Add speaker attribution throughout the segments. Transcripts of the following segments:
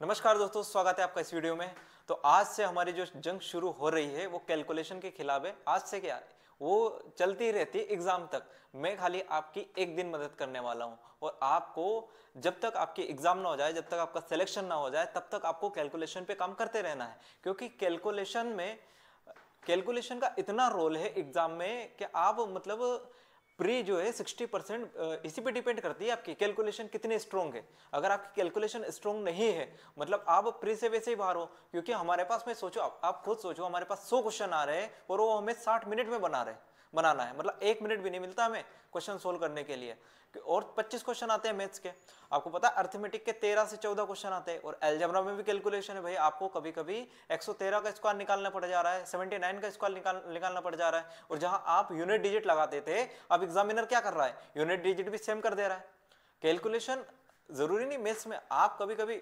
Speaker 1: नमस्कार दोस्तों, स्वागत है आपका इस वीडियो में। तो आज से हमारी जो जंग शुरू हो रही है, वो कैलकुलेशन के खिलाफ है। आज से क्या, वो चलती रहती है एग्ज़ाम तक। मैं खाली आपकी एक दिन मदद करने वाला हूँ। और आपको, जब तक आपकी एग्ज़ाम ना हो जाए, जब तक आपका सिलेक्शन ना हो जाए, तब तक आपको कैलकुलेशन पे काम करते रहना है। क्योंकि कैलकुलेशन में कैलकुलेशन का इतना रोल है एग्ज़ाम में कि आप मतलब प्री जो है 60 परसेंट इसी पे डिपेंड करती है आपकी कैलकुलेशन कितनी स्ट्रॉन्ग है। अगर आपकी कैलकुलेशन स्ट्रॉन्ग नहीं है मतलब आप प्री से वैसे ही बाहर हो क्योंकि हमारे पास में सोचो आप, आप खुद सोचो हमारे पास 100 क्वेश्चन आ रहे हैं और वो हमें 60 मिनट में बना रहे बनाना है। मतलब एक मिनट भी नहीं मिलता हमें क्वेश्चन सोल्व करने के लिए। और 25 क्वेश्चन आते हैं मैथ्स के। आपको पता है अर्थमेटिक के 13 से 14 क्वेश्चन आते हैं, और एल्जेब्रा में भी कैलकुलेशन है भाई, आपको कभी कभी 113 का स्क्वायर निकालना पड़ जा रहा है 79 का स्क्वायर निकाल, निकालना पड़ जा रहा है, और जहाँ आप यूनिट डिजिट लगाते थे, अब एग्जामिनर क्या कर रहा है यूनिट डिजिट भी सेम कर दे रहा है। कैलकुलेशन ज़रूरी नहीं मेथ्स में आप कभी कभी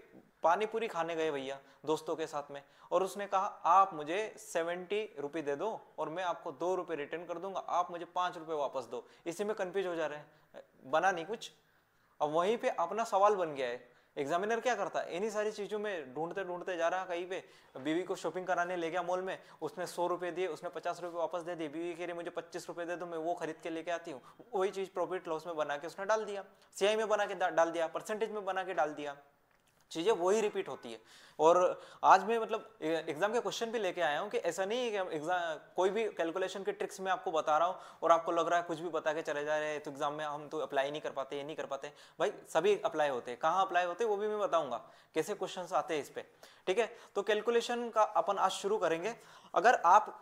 Speaker 1: पानी पूरी खाने गए भैया, दोस्तों के साथ में, और उसने कहा, आप मुझे सेवेंटी रुपये दे दो, और मैं आपको दो रुपये रिटर्न कर दूँगा, आप मुझे पाँच रुपये वापस दो। इसी में कंफ्यूज हो जा रहे हैं। बना नहीं कुछ। अब वहीं पे अपना सवाल बन गया है। एग्जामिनर क्या करता है? इन्हीं सारी चीज़ों में ढूंढते ढूंढते जा रहा कहीं पे बीवी को शॉपिंग कराने ले गया मॉल में, उसने सौ रुपए दिए, उसने पचास रुपए वापस दे दिए, बीवी कह रही मुझे पच्चीस रुपए दे दो, मैं वो खरीद के लेके आती हूँ। वही चीज़ प्रॉफिट लॉस में बना के उसने डाल दिया। सीआई में बना के डाल दिया परसेंटेज में बना के डाल दिया। चीज़ें वही रिपीट होती है। और आज मैं मतलब एग्ज़ाम के क्वेश्चन भी लेके आया हूँ कि ऐसा नहीं है कि एग्ज़ाम कोई भी कैलकुलेशन के ट्रिक्स में आपको बता रहा हूँ और आपको लग रहा है कुछ भी बता के चले जा रहे हैं तो एग्ज़ाम में हम तो अप्लाई नहीं कर पाते, ये नहीं कर पाते। भाई, सभी अप्लाई होते हैं। कहाँ अप्लाई होते हैं वो भी मैं बताऊँगा। कैसे क्वेश्चन आते हैं इस पर ठीक है? तो कैलकुलेशन का अपन आज शुरू करेंगे। अगर आप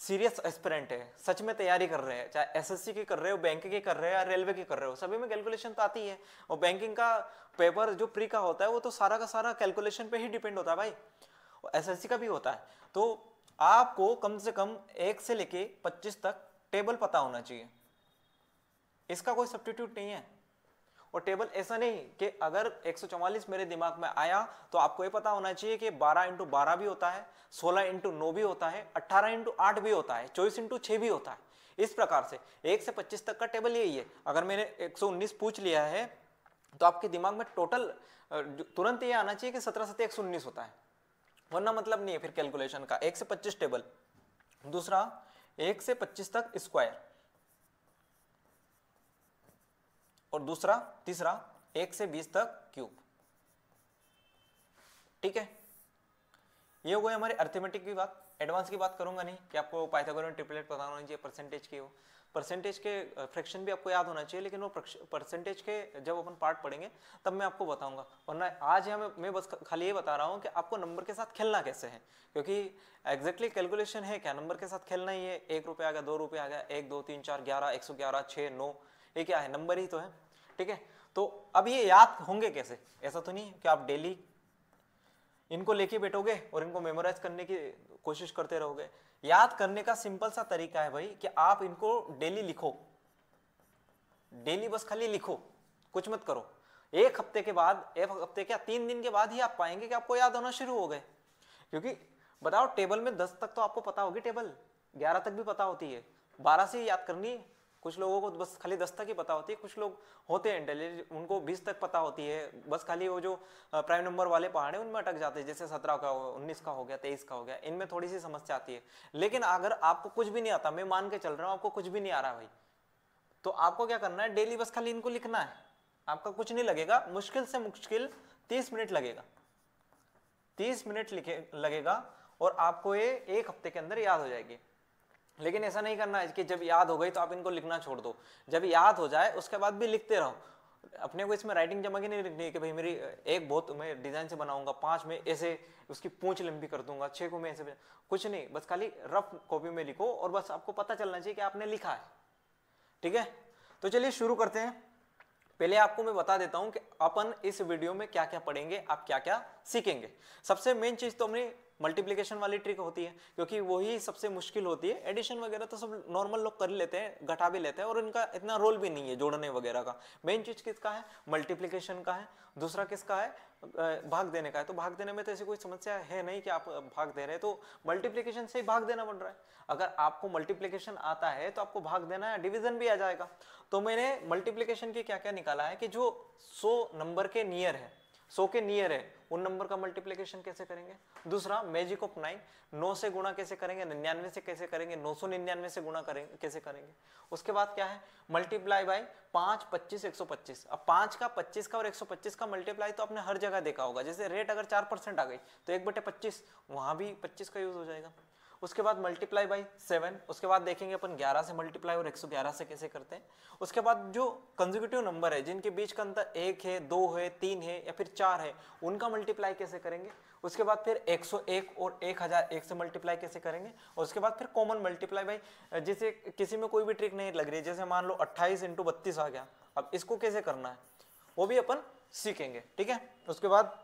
Speaker 1: सीरियस एस्पिरेंट है, सच में तैयारी कर रहे हैं, चाहे एसएससी की कर रहे हो बैंक की कर रहे हो या रेलवे की कर रहे हो, सभी में कैलकुलेशन तो आती है। और बैंकिंग का पेपर जो प्री का होता है, वो तो सारा का सारा कैलकुलेशन पे ही डिपेंड होता है भाई। एस का भी होता है। तो आपको कम से कम एक से लेके पच्चीस तक टेबल पता होना चाहिए। इसका कोई सब्सटीट्यूट नहीं है। और टेबल ऐसा नहीं कि अगर 144 मेरे दिमाग में आया तो आपको ये पता होना चाहिए कि 12 इंटू बारह भी होता है 16 इंटू नौ भी होता है 18 इंटू आठ भी होता है, चौबीस इंटू छह भी होता है। इस प्रकार से एक से 25 तक का टेबल यही है। अगर मैंने 119 पूछ लिया है तो आपके दिमाग में टोटल तुरंत ये आना चाहिए कि सत्रह सत्तर एक होता है। वरना मतलब नहीं है फिर कैलकुलेशन का। एक से पच्चीस टेबल दूसरा, एक से पच्चीस तक स्क्वायर और दूसरा, तीसरा, एक से बीस तक क्यूब ठीक है? ये हो गई हमारी अर्थमेटिक की बात. एडवांस की बात करूँगा नहीं, कि आपको पाइथागोरन ट्रिपलेट पता होना चाहिए परसेंटेज की हो. परसेंटेज के फ्रैक्शन भी आपको याद होना चाहिए, लेकिन वो परसेंटेज के जब अपन पार्ट पढ़ेंगे, तब मैं आपको बताऊँगा. वरना आज यहाँ मैं बस खाली ये बता रहा हूँ कि आपको नंबर के साथ खेलना कैसे है? क्योंकि एग्जैक्टली कैलकुलेशन है क्या? नंबर के साथ खेलना ही है. एक रुपये आ गया, दो रुपये आ गया, एक, दो, तीन, चार, ग्यारह, एक सौ ग्यारह छः नौ ये क्या है? नंबर ही तो है। ठीक है? तो अब ये याद होंगे कैसे? ऐसा तो नहीं कि आप डेली इनको लेके बैठोगे और इनको मेमोराइज करने की कोशिश करते रहोगे। याद करने का सिंपल सा तरीका है भाई कि आप इनको डेली लिखो। डेली बस खाली लिखो। कुछ मत करो। एक हफ़्ते के बाद, एक हफ़्ते क्या तीन दिन के बाद ही आप पाएँगे कि आपको याद होना शुरू हो गए। क्योंकि बताओ टेबल में दस तक तो आपको पता होगी टेबल ग्यारह तक भी पता होती है। बारह से याद करनी कुछ लोगों को बस खाली दस तक ही पता होती है, कुछ लोग होते हैं इंटेलिजेंट उनको बीस तक पता होती है। बस खाली वो जो प्राइम नंबर वाले पहाड़ है, उनमें अटक जाते हैं, जैसे सत्रह का हो, उन्नीस का हो गया, तेईस का हो गया, इनमें थोड़ी सी समस्या आती है। लेकिन अगर आपको कुछ भी नहीं आता, मैं मान के चल रहा हूँ, आपको कुछ भी नहीं आ रहा भाई तो आपको क्या करना है, डेली बस खाली इनको लिखना है। आपका कुछ नहीं लगेगा, मुश्किल से मुश्किल तीस मिनट लगेगा। तीस मिनट लिखे, लगेगा, और आपको ये एक हफ़्ते के अंदर याद हो जाएगी। लेकिन ऐसा नहीं करना है कि जब याद हो गई तो आप इनको लिखना छोड़ दो। जब याद हो जाए, उसके बाद भी लिखते रहो। अपने को इसमें राइटिंग जमा की नहीं लिखनी है कि भाई मेरी, एक बहुत मैं डिज़ाइन से बनाऊँगा, पाँच में ऐसे उसकी पूंछ लंबी कर दूँगा, छह को मैं ऐसे कुछ नहीं, बस खाली रफ कॉपी में लिखो और बस आपको पता चलना चाहिए कि आपने लिखा है। ठीक है? तो चलिए शुरू करते हैं। पहले आपको मैं बता देता हूँ कि अपन इस वीडियो में क्या क्या पढ़ेंगे, आप क्या क्या सीखेंगे। सबसे मेन चीज़ तो हमने मल्टीप्लीकेशन वाली ट्रिक होती है, क्योंकि वही सबसे मुश्किल होती है। एडिशन वगैरह तो सब नॉर्मल लोग कर लेते हैं, घटा भी लेते हैं, और इनका इतना रोल भी नहीं है जोड़ने वगैरह का। मेन चीज़ किसका है? मल्टीप्लीकेशन का है। दूसरा किसका है? भाग देने का है। तो भाग देने में तो ऐसी कोई समस्या है नहीं कि आप भाग दे रहे हैं। तो मल्टीप्लीकेशन से ही भाग देना पड़ रहा है। अगर आपको मल्टीप्लीकेशन आता है तो आपको भाग देना है डिविजन भी आ जाएगा। तो मैंने मल्टीप्लीकेशन की क्या क्या निकाला है कि जो सौ नंबर के नियर है सौ के नियर है, उन नंबर का मल्टीप्लीकेशन कैसे करेंगे? दूसरा मैजिक ऑफ़ नाइन नौ से गुणा कैसे करेंगे? निन्यानवे से कैसे करेंगे? नौ सौ निन्यानवे से गुणा करेंगे कैसे करेंगे? उसके बाद क्या है? मल्टीप्लाई बाय पाँच, पच्चीस, एक सौ पच्चीस। अब पाँच का पच्चीस का और एक सौ पच्चीस का मल्टीप्लाई तो आपने हर जगह देखा होगा। जैसे रेट अगर चार परसेंट आ गई तो एक बटे पच्चीस, वहाँ भी पच्चीस का यूज़ हो जाएगा। उसके बाद मल्टीप्लाई बाई सेवन उसके बाद देखेंगे अपन 11 से मल्टीप्लाई और 111 से कैसे करते हैं। उसके बाद जो कंजिक्यूटिव नंबर है, जिनके बीच का अंतर एक है, दो है, तीन है या फिर चार है, उनका मल्टीप्लाई कैसे करेंगे? उसके बाद फिर 101 और 1001 से मल्टीप्लाई कैसे करेंगे? और उसके बाद फिर कॉमन मल्टीप्लाई बाई जैसे किसी में कोई भी ट्रिक नहीं लग रही, जैसे मान लो अट्ठाईस इंटू बत्तीस आ गया, अब इसको कैसे करना है? वो भी अपन सीखेंगे, ठीक है? उसके बाद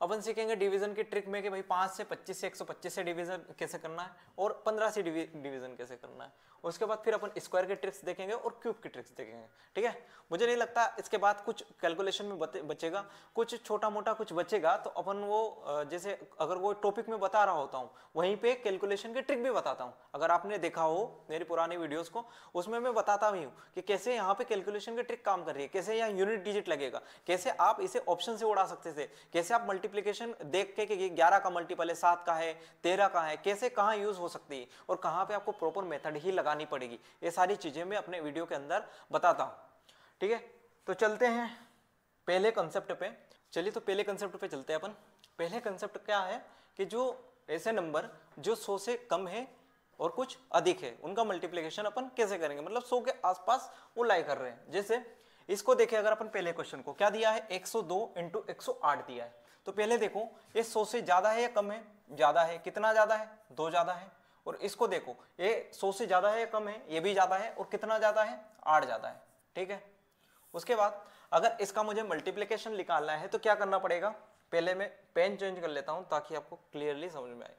Speaker 1: अपन सीखेंगे डिवीज़न की ट्रिक में कि भाई पाँच से पच्चीस से एक सौ पच्चीस से डिवीज़न कैसे करना है और पंद्रह से डिवीज़न कैसे करना है। उसके बाद फिर अपन स्क्वायर के ट्रिक्स देखेंगे और क्यूब की ट्रिक्स देखेंगे, ठीक है? मुझे नहीं लगता इसके बाद कुछ कैलकुलेशन में बचेगा। कुछ छोटा मोटा कुछ बचेगा तो अपन वो जैसे अगर वो टॉपिक में बता रहा होता हूँ, वहीं पे कैलकुलेशन की ट्रिक भी बताता हूँ। अगर आपने देखा हो मेरी पुरानी वीडियोस को, उसमें मैं बताता भी हूँ कि कैसे यहाँ पे कैलकुलेशन की ट्रिक काम कर रही है, कैसे यहाँ यूनिट डिजिट लगेगा, कैसे आप इसे ऑप्शन से उड़ा सकते थे, कैसे आप मल्टीप्लीकेशन देख के कि ग्यारह का मल्टीपल है, सात का है, तेरह का है, कैसे कहाँ यूज़ हो सकती है और कहाँ पे आपको प्रॉपर मेथड ही लगानी पड़ेगी। ये सारी चीज़ें मैं अपने वीडियो के अंदर बताता हूँ। ठीक है? तो चलते हैं पहले कंसेप्ट पे। चलिए तो पहले कंसेप्ट पे चलते हैं अपन। पहले कंसेप्ट क्या है कि जो ऐसे नंबर जो सौ से कम है और कुछ अधिक है, उनका मल्टीप्लीकेशन अपन कैसे करेंगे? मतलब सौ के आसपास वो लाई कर रहे हैं। जैसे इसको देखें, अगर अपन पहले क्वेश्चन को, क्या दिया है? 102 सौ दो इंटू एक दिया है। तो पहले देखो, ये सौ से ज़्यादा है या कम है? ज़्यादा है। कितना ज़्यादा है? दो ज़्यादा है। और इसको देखो, ये सौ से ज़्यादा है या कम है, ये भी ज़्यादा है और कितना ज़्यादा है? आठ ज़्यादा है, ठीक है? उसके बाद अगर इसका मुझे मल्टीप्लीकेशन निकालना है तो क्या करना पड़ेगा? पहले मैं पेन चेंज कर लेता हूँ ताकि आपको क्लियरली समझ में आए।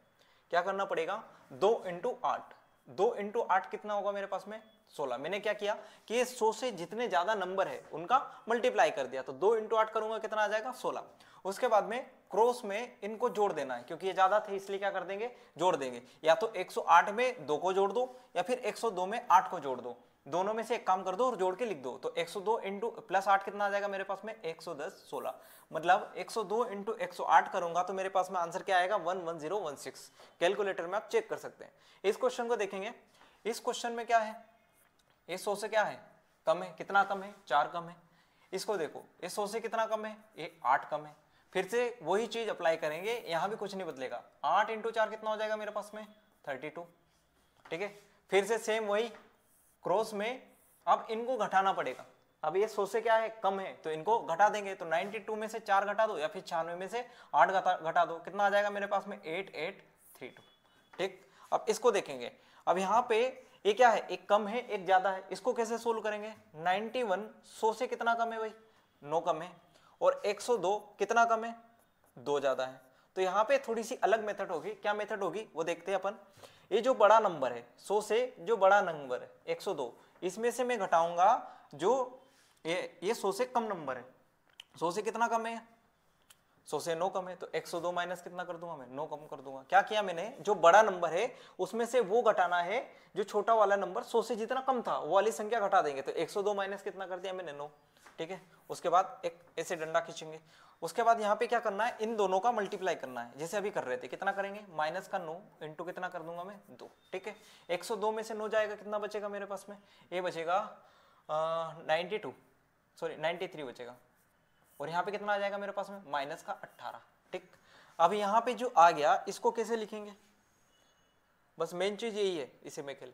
Speaker 1: क्या करना पड़ेगा? दो इंटू आठ। दो इंटू आठ कितना होगा मेरे पास में? सोलह। मैंने क्या किया कि ये सौ से जितने ज़्यादा नंबर है, उनका मल्टीप्लाई कर दिया। तो दो इंटू आठ करूँगा, कितना आ जाएगा? सोलह। उसके बाद में क्रॉस में इनको जोड़ देना है, क्योंकि ये ज़्यादा थे, इसलिए क्या कर देंगे? जोड़ देंगे। या तो 108 में दो को जोड़ दो, या फिर 102 में आठ को जोड़ दो। दोनों में से एक काम कर दो और जोड़ के लिख दो। तो 102 सौ इंटू प्लस आठ कितना आ जाएगा मेरे पास में? 110 16 मतलब 102 सौ इंटू एक करूँगा तो मेरे पास में आंसर क्या आएगा? 11016 कैलकुलेटर में आप चेक कर सकते हैं। इस क्वेश्चन को देखेंगे। इस क्वेश्चन में क्या है? ये सौ से क्या है? कम है। कितना कम है? चार कम है। इसको देखो, ये सौ से कितना कम है? ये आठ कम है। फिर से वही चीज़ अप्लाई करेंगे, यहाँ भी कुछ नहीं बदलेगा। आठ इंटू चार कितना हो जाएगा मेरे पास में? थर्टी टू ठीक है? फिर से सेम वही क्रॉस में अब इनको घटाना पड़ेगा। अब ये सौ से क्या है? कम है। तो इनको घटा देंगे। तो 92 में से चार घटा दो या फिर छियानवे में से आठ घटा दो। कितना आ जाएगा मेरे पास में? एट एट थ्री टू ठीक? अब इसको देखेंगे। अब यहाँ पे ये क्या है? एक कम है, एक ज़्यादा है। इसको कैसे सोल्व करेंगे? 91 सौ से कितना कम है भाई? नौ कम है। और 102 कितना कम है? दो ज़्यादा है। तो यहाँ पे थोड़ी सी अलग मेथड होगी। क्या मेथड होगी? वो देखते हैं अपन। ये जो बड़ा नंबर है 100 से जो बड़ा नंबर है 102 इसमें से मैं घटाऊँगा जो ये ये 100 से कम नंबर है। 100 से कितना कम है? सौ से नौ कम है तो एक सौ दो माइनस कितना कर दूँगा मैं? नौ कम कर दूँगा। क्या किया मैंने? जो बड़ा नंबर है, उसमें से वो घटाना है, जो छोटा वाला नंबर सौ से जितना कम था, वो वाली संख्या घटा देंगे। तो एक सौ दो माइनस कितना कर दिया मैंने? नौ। ठीक है? उसके बाद एक ऐसे डंडा खींचेंगे। उसके बाद यहाँ पे क्या करना है? इन दोनों का मल्टीप्लाई करना है। जैसे अभी कर रहे थे, कितना करेंगे? माइनस का नौ इंटू कितना कर दूँगा मैं? दो। ठीक है? एक सौ दो में से नौ जाएगा, कितना बचेगा मेरे पास में? ये बचेगा ninety two sorry ninety three बचेगा। और यहाँ पे कितना आ जाएगा मेरे पास में? माइनस का अट्ठारह। ठीक अब यहाँ पे जो आ गया, इसको कैसे लिखेंगे? बस मेन चीज़ यही है, इसे में खेल।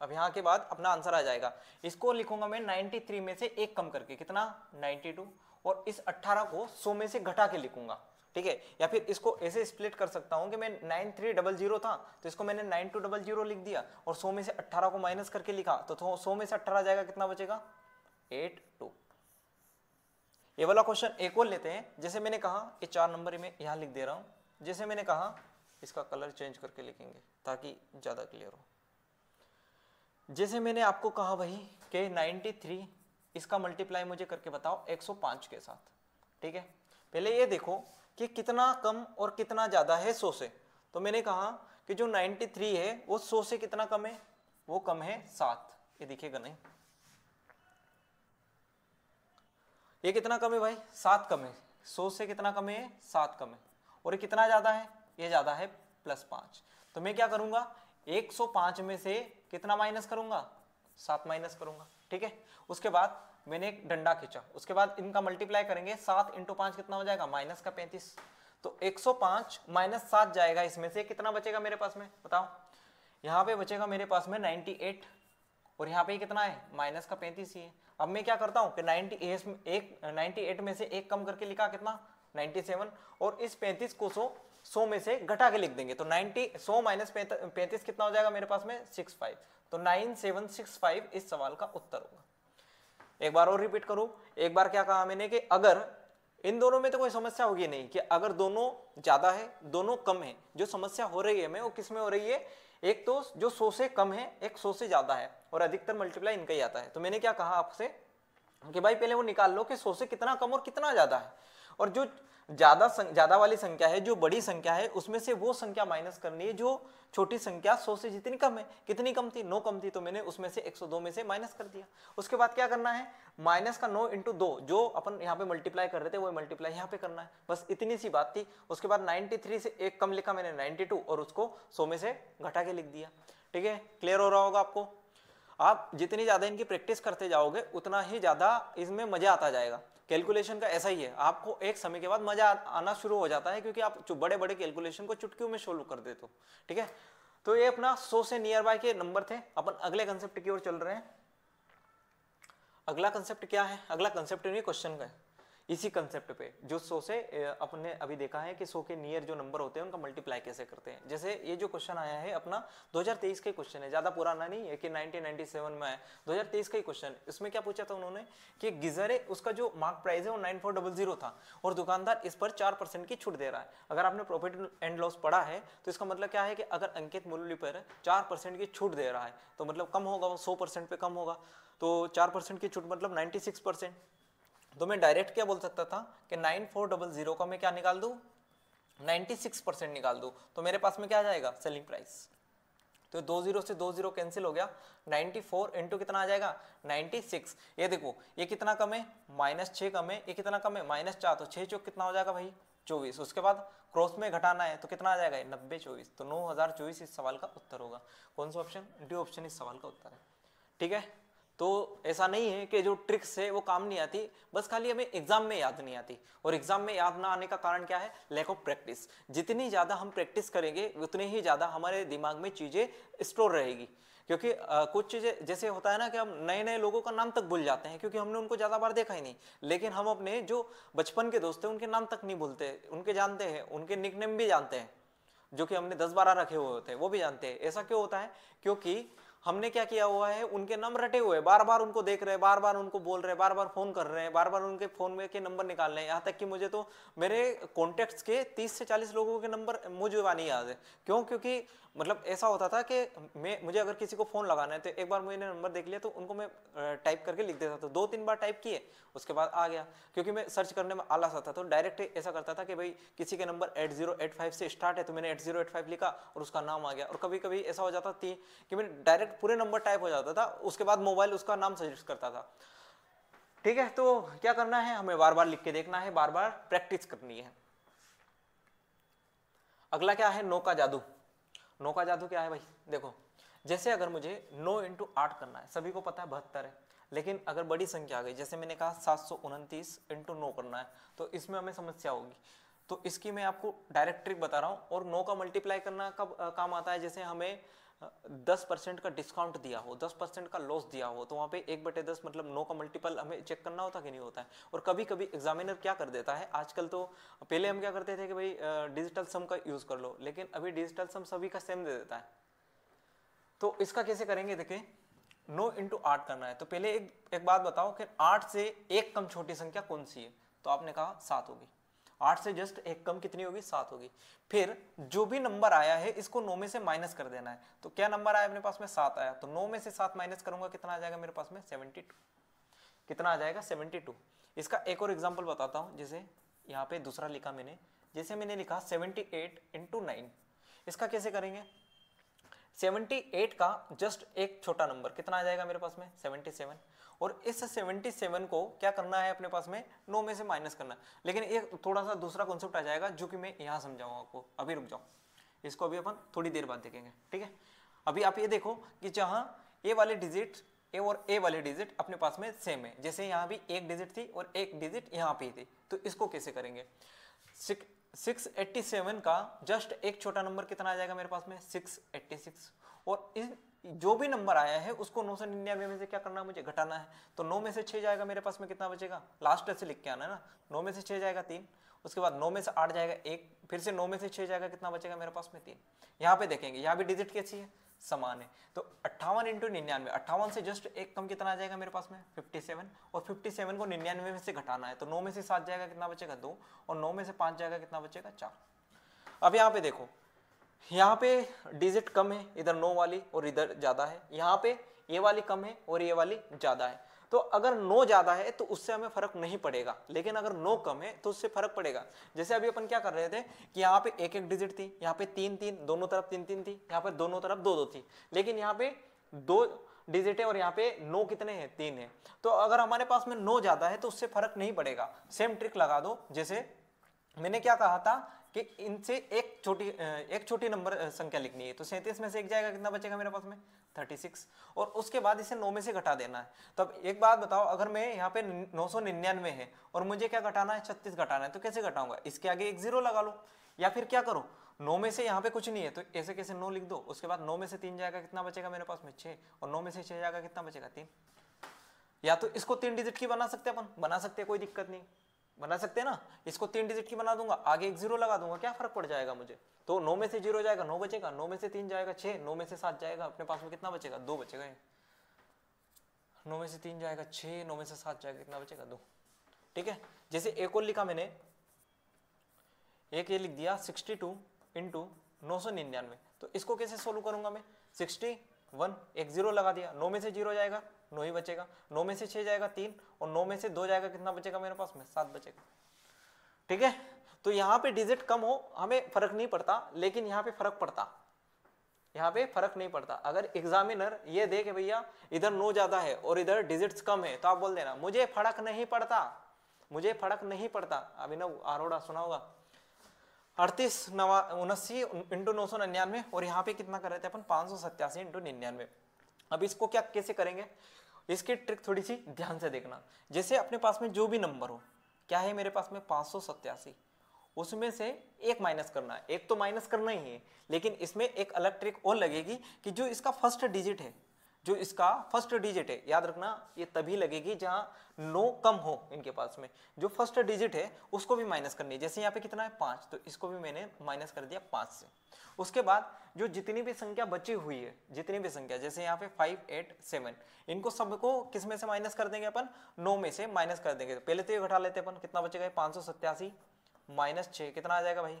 Speaker 1: अब यहाँ के बाद अपना आंसर आ जाएगा। इसको लिखूँगा मैं 93 में से एक कम करके। कितना? 92 और इस 18 को 100 में से घटा के लिखूँगा। ठीक है? या फिर इसको ऐसे स्प्लिट कर सकता हूँ कि मैं नाइन थ्री डबल ज़ीरो था तो इसको मैंने नाइन टू डबल ज़ीरो लिख दिया और सौ में से अट्ठारह को माइनस करके लिखा तो सौ में से अट्ठारह जाएगा, कितना बचेगा? एट टू ये वाला क्वेश्चन एक और लेते हैं। जैसे मैंने कहा ये चार नंबर में यहाँ लिख दे रहा हूँ। जैसे मैंने कहा, इसका कलर चेंज करके लिखेंगे ताकि ज़्यादा क्लियर हो। जैसे मैंने आपको कहा भाई कि 93 इसका मल्टीप्लाई मुझे करके बताओ 105 के साथ। ठीक है? पहले ये देखो कि कितना कम और कितना ज़्यादा है 100 से। तो मैंने कहा कि जो 93 है, वो 100 से कितना कम है? वो कम है सात। ये दिखेगा नहीं? ये कितना कम है भाई? सात कम है। सौ से कितना कम है? सात कम है। और ये कितना ज़्यादा है? ये ज़्यादा है प्लस पाँच। तो मैं क्या करूँगा? 105 में से कितना माइनस करूँगा? सात माइनस करूँगा। ठीक है? उसके बाद मैंने एक डंडा खींचा। उसके बाद इनका मल्टीप्लाई करेंगे। सात इंटू पाँच कितना हो जाएगा? माइनस का पैंतीस। तो 105 माइनस सात जाएगा इसमें से। कितना बचेगा मेरे पास में? बताओ। यहाँ पे बचेगा मेरे पास में 98 और यहाँ पे कितना है? माइनस का पैंतीस ही है। अब मैं क्या करता हूँ कि 98 में, एक 98 में से एक कम करके लिखा कितना? 97 और इस 35 को सो, सौ में से घटा के लिख देंगे। तो 90 सौ माइनस पैंतीस कितना हो जाएगा मेरे पास में? Six five. तो नाइन सेवन सिक्स फाइव इस सवाल का उत्तर होगा। एक बार और रिपीट करूँ। एक बार क्या कहा मैंने कि अगर इन दोनों में तो कोई समस्या होगी नहीं कि अगर दोनों ज़्यादा है, दोनों कम है, जो समस्या हो रही है मैं, वो किसमें हो रही है? एक तो जो सो से कम है, एक सो से ज़्यादा है और अधिकतर मल्टीप्लाई इनका ही आता है। तो मैंने क्या कहा आपसे कि भाई पहले वो निकाल लो कि सो से कितना कम और कितना ज़्यादा है। और जो ज़्यादा ज़्यादा वाली संख्या है, जो बड़ी संख्या है, उसमें से वो संख्या माइनस करनी है, जो छोटी संख्या सौ से जितनी कम है। कितनी कम थी? नौ कम थी तो मैंने उसमें से 102 में से माइनस कर दिया। उसके बाद क्या करना है? माइनस का नौ इंटू दो, जो अपन यहाँ पे मल्टीप्लाई कर रहे थे वो मल्टीप्लाई यहाँ पे करना है। बस इतनी सी बात थी। उसके बाद 93 से एक कम लिखा मैंने 92 और उसको सौ में से घटा के लिख दिया। ठीक है? क्लियर हो रहा होगा आपको? आप जितनी ज़्यादा इनकी प्रैक्टिस करते जाओगे, उतना ही ज़्यादा इसमें मज़ा आता जाएगा। कैलकुलेशन का ऐसा ही है। आपको एक समय के बाद मज़ा आना शुरू हो जाता है क्योंकि आप बड़े बड़े कैलकुलेशन को चुटकियों में सोल्व कर देते हो, ठीक है? तो ये अपना सो से नियर बाय के नंबर थे। अपन अगले कंसेप्ट की ओर चल रहे हैं। अगला कंसेप्ट क्या है? अगला कंसेप्ट क्वेश्चन का है। इसी कंसेप्ट पे, जो सो से अपने अभी देखा है कि सो के नियर जो नंबर होते हैं, उनका मल्टीप्लाई कैसे करते हैं? जैसे ये जो क्वेश्चन आया है, अपना 2023 का क्वेश्चन है, ज़्यादा पुराना नहीं है कि 1997 में आया। 2023 का ही क्वेश्चन इसमें क्या पूछा था उन्होंने? कि गीजर है उसका जो मार्क प्राइस है, वो नाइन था, और दुकानदार इस पर चार की छूट दे रहा है। अगर आपने प्रॉफिट एंड लॉस पढ़ा है तो इसका मतलब क्या है कि अगर अंकित मूल्य पर चार की छूट दे रहा है तो मतलब कम होगा वो, सौ पे कम होगा। तो चार परसेंट की छूट मतलब नाइन्टी सिक्स परसेंट। तो मैं डायरेक्ट क्या बोल सकता था कि नाइन फोर डबल ज़ीरो का मैं क्या निकाल दू? नाइन्टी सिक्स परसेंट निकाल दू। तो मेरे पास में क्या आ जाएगा? सेलिंग प्राइस तो दो ज़ीरो से दो ज़ीरो कैंसिल हो गया। 94 फोर इंटू कितना आ जाएगा? 96 ये देखो, ये कितना कम है? माइनस छः कम है। ये कितना कम है? माइनस चार। तो छः चौक कितना हो जाएगा भाई? चौबीस। उसके बाद क्रॉस में घटाना है तो कितना आ जाएगा? नब्बे चौबीस। तो नौ हज़ार चौबीस इस सवाल का उत्तर होगा। कौन सा ऑप्शन डी ऑप्शन इस सवाल का उत्तर है। ठीक है? तो ऐसा नहीं है कि जो ट्रिक्स है वो काम नहीं आती। बस खाली हमें एग्ज़ाम में याद नहीं आती। और एग्ज़ाम में याद ना आने का कारण क्या है? लैक ऑफ़ प्रैक्टिस जितनी ज़्यादा हम प्रैक्टिस करेंगे उतने ही ज़्यादा हमारे दिमाग में चीज़ें स्टोर रहेगी। क्योंकि आ, कुछ चीज़ें जैसे होता है ना कि हम नए नए लोगों का नाम तक भूल जाते हैं क्योंकि हमने उनको ज़्यादा बार देखा ही नहीं। लेकिन हम अपने जो बचपन के दोस्त हैं उनके नाम तक नहीं भूलते। उनके जानते हैं उनके निकनेम भी जानते हैं जो कि हमने दस बारह रखे हुए होते हैं वो भी जानते हैं। ऐसा क्यों होता है? क्योंकि हमने क्या किया हुआ है? उनके नंबर रटे हुए बार बार उनको देख रहे हैं बार बार उनको बोल रहे हैं बार बार फ़ोन कर रहे हैं बार बार उनके फ़ोन में के नंबर निकाल रहे हैं। यहाँ तक कि मुझे तो मेरे कॉन्टेक्ट्स के 30 से 40 लोगों के नंबर मुझे नहीं याद है। क्यों? क्योंकि मतलब ऐसा होता था कि मैं, मुझे अगर किसी को फ़ोन लगाना है तो एक बार मैंने नंबर देख लिया तो उनको मैं टाइप करके लिख देता था। दो तीन बार टाइप किए, उसके बाद आ गया। क्योंकि मैं सर्च करने में आलस आता तो डायरेक्ट ऐसा करता था कि भाई किसी के number eight zero eight five से स्टार्ट है तो मैंने एट ज़ीरो एट फाइव लिखा और उसका नाम आ गया। और कभी कभी ऐसा हो जाता थी कि मैं डायरेक्ट पूरे नंबर टाइप हो जाता था, उसके बाद मोबाइल उसका नाम सजेस्ट करता था। ठीक है तो क्या करना है, हमें बार बार लिख के देखना है बार बार प्रैक्टिस करनी है। अगला क्या है, नो का जादू। नो का जादू क्या है भाई? देखो, जैसे अगर मुझे नौ इंटू आठ करना है, सभी को पता है बहत्तर है, लेकिन अगर बड़ी संख्या आ गई, जैसे मैंने कहा सात सौ उनतीस इंटू नो करना है तो इसमें हमें समस्या होगी। तो इसकी मैं आपको डायरेक्ट ट्रिक बता रहा हूँ, और नो का मल्टीप्लाई करना कब काम आता है, जैसे हमें दस परसेंट का डिस्काउंट दिया हो, दस परसेंट का लॉस दिया हो तो वहाँ पे एक बटे दस मतलब नो का मल्टीपल हमें चेक करना होता कि नहीं होता है? और कभी कभी एग्जामिनर क्या कर देता है, आजकल तो पहले हम क्या करते थे कि भाई डिजिटल सम का यूज़ कर लो, लेकिन अभी डिजिटल सम सभी का सेम दे देता है। तो इसका कैसे करेंगे देखें? नो इंटू आठ करना है। तो पहले एक एक बात बताओ कि आठ से एक कम छोटी संख्या कौन सी है? तो आपने कहा सात होगी। आठ से जस्ट एक कम कितनी होगी? सात होगी। फिर जो भी नंबर आया है, इसको नौ में से माइनस कर देना है। तो क्या नंबर आया अपने पास में? सात आया। तो नौ में से सात माइनस करूँगा, कितना आ जाएगा मेरे पास में? Seventy two. कितना आ जाएगा? Seventy two. इसका एक और एग्ज़ाम्पल बताता हूँ, जैसे यहाँ पे दूसरा लिखा मैंने, जैसे मैंने लिखा सेवेंटी एट इंटू नाइन इसका कैसे करेंगे? 78 का जस्ट एक छोटा नंबर, कितना आ जाएगा मेरे पास में? 77 और इस 77 को क्या करना है अपने पास में? 9 में से माइनस करना लेकिन एक थोड़ा सा दूसरा कॉन्सेप्ट आ जाएगा जो कि मैं यहाँ समझाऊँगा आपको। अभी रुक जाओ। इसको अभी अपन थोड़ी देर बाद देखेंगे, ठीक है? अभी आप ये देखो कि जहाँ ए वाले डिजिट ए और ए वाले डिजिट अपने पास में सेम है। जैसे यहाँ भी एक डिजिट थी और एक डिजिट यहाँ पे थी। तो इसको कैसे करेंगे? सिक्स एट्टी सेवन का जस्ट एक छोटा नंबर कितना आ जाएगा मेरे पास में? सिक्स एट्टी सिक्स और इस जो भी नंबर आया है, उसको नौ सौ निन्यानवे में से क्या करना है मुझे? घटाना है। तो नौ में से छः जाएगा मेरे पास में कितना बचेगा? लास्ट से लिख के आना है ना। नौ में से छः जाएगा तीन। उसके बाद नौ में से आठ जाएगा एक। फिर से नौ में से छः जाएगा कितना बचेगा मेरे पास में? तीन। यहाँ पे देखेंगे। यहाँ भी डिजिट कैसी है? समान है। तो अट्ठावन इंटू निन्यानवे। अट्ठावन से जस्ट एक कम कितना आ जाएगा मेरे पास में? 57 और 57 को निन्यानवे में से घटाना है। तो नौ में से सात जाएगा कितना बचेगा? दो। और नौ में से पाँच जाएगा कितना बचेगा? चार। अब यहाँ पे देखो। यहाँ पे डिजिट कम है, इधर नो वाली और इधर ज़्यादा है। यहाँ पे ये वाली कम है और ये वाली ज़्यादा है। तो अगर नो ज़्यादा है तो उससे हमें फ़र्क नहीं पड़ेगा। लेकिन अगर नो कम है तो उससे फ़र्क पड़ेगा। जैसे अभी अपन क्या कर रहे थे कि यहाँ पे एक एक डिजिट थी, यहाँ पे तीन तीन दोनों तरफ़ तीन तीन थी, यहाँ पे दोनों तरफ़ दो दो थी। लेकिन यहाँ पे दो डिजिट है और यहाँ पे नो कितने हैं? तीन है। तो अगर हमारे पास में नो ज़्यादा है तो उससे फ़र्क नहीं पड़ेगा। सेम ट्रिक लगा दो। जैसे मैंने क्या कहा था कि इनसे एक छोटी एक छोटी नंबर संख्या लिखनी है। तो सैंतीस में से एक जाएगा, कितना बचेगा मेरे पास में? 36 और उसके बाद इसे नौ में से घटा देना है। तो अब एक बात बताओ, अगर मैं यहाँ पे नौ सौ निन्यानवे है और मुझे क्या घटाना है? छत्तीस घटाना है तो कैसे घटाऊँगा? इसके आगे एक ज़ीरो लगा लो। या फिर क्या करो? नौ में से यहाँ पे कुछ नहीं है तो ऐसे कैसे नौ लिख दो? उसके बाद नौ में से तीन जाएगा, कितना बचेगा मेरे पास में? छह। और नौ में से छह जाएगा, कितना बचेगा? तीन। या तो इसको तीन डिजिट की बना सकते अपन? बना सकते कोई दिक्कत नहीं। बना सकते हैं ना? इसको तीन डिजिट की बना दूँगा, आगे एक ज़ीरो लगा दूँगा, क्या फ़र्क पड़ जाएगा मुझे? तो नौ में से ज़ीरो जाएगा, नौ बचेगा, नौ में से तीन जाएगा, छह, नौ में से सात जाएगा, अपने पास में कितना बचेगा? दो बचेगा नौ में से तीन जाएगा, छह, नौ में से सात जाएगा, कितना बचेगा? दो। ठीक है? जैसे एक और लिखा मैंने, एक ये लिख दिया सिक्सटी टू इंटू नौ सौ निन्यानवे। तो इसको कैसे सोल्व करूँगा मैं? सिक्सटी वन, एक ज़ीरो लगा दिया। नौ में से ज़ीरो जाएगा, नौ ही बचेगा। नौ में से छह जाएगा तीन, और नौ में से दो जाएगा कितना बचेगा मेरे पास? में सात बचेगा। ठीक है? तो यहाँ पे डिजिट कम हो, हमें फ़र्क नहीं पड़ता, लेकिन यहाँ पे फ़र्क पड़ता। यहाँ पे फ़र्क नहीं पड़ता। अगर एग्जामिनर ये देखे भैया, इधर नो ज़्यादा है और इधर डिजिट्स कम है तो आप बोल देना, मुझे फ़र्क नहीं पड़ता। मुझे फ़र्क नहीं पड़ता। अभिनव अरोड़ा सुना होगा? अड़तीस नवा उनसी इंटू नौ सौ निन्यानवे, और यहाँ पे कितना कर रहे थे अपन? पाँच सौ सत्यासी इंटू निन्यानवे। अब इसको क्या, कैसे करेंगे? इसकी ट्रिक थोड़ी सी ध्यान से देखना। जैसे अपने पास में जो भी नंबर हो, क्या है मेरे पास में? पाँच सौ सत्यासी। उसमें से एक माइनस करना है। एक तो माइनस करना ही है, लेकिन इसमें एक अलग ट्रिक और लगेगी कि जो इसका फ़र्स्ट डिजिट है जो इसका फ़र्स्ट डिजिट है, याद रखना, ये तभी लगेगी जहाँ नो कम हो इनके पास में। जो फ़र्स्ट डिजिट है, उसको भी माइनस करनी है। जैसे यहाँ पे कितना है? पाँच। तो इसको भी मैंने माइनस कर दिया पाँच से। उसके बाद जो जितनी भी संख्या बची हुई है, जितनी भी संख्या, जैसे यहाँ पे फाइव एट सेवन इनको सबको किसमें से माइनस कर देंगे अपन? नौ में से माइनस कर देंगे। पहले तो ये घटा लेते अपन। कितना बचेगा पाँच सौ सत्यासी। माइनस छः कितना आ जाएगा भाई?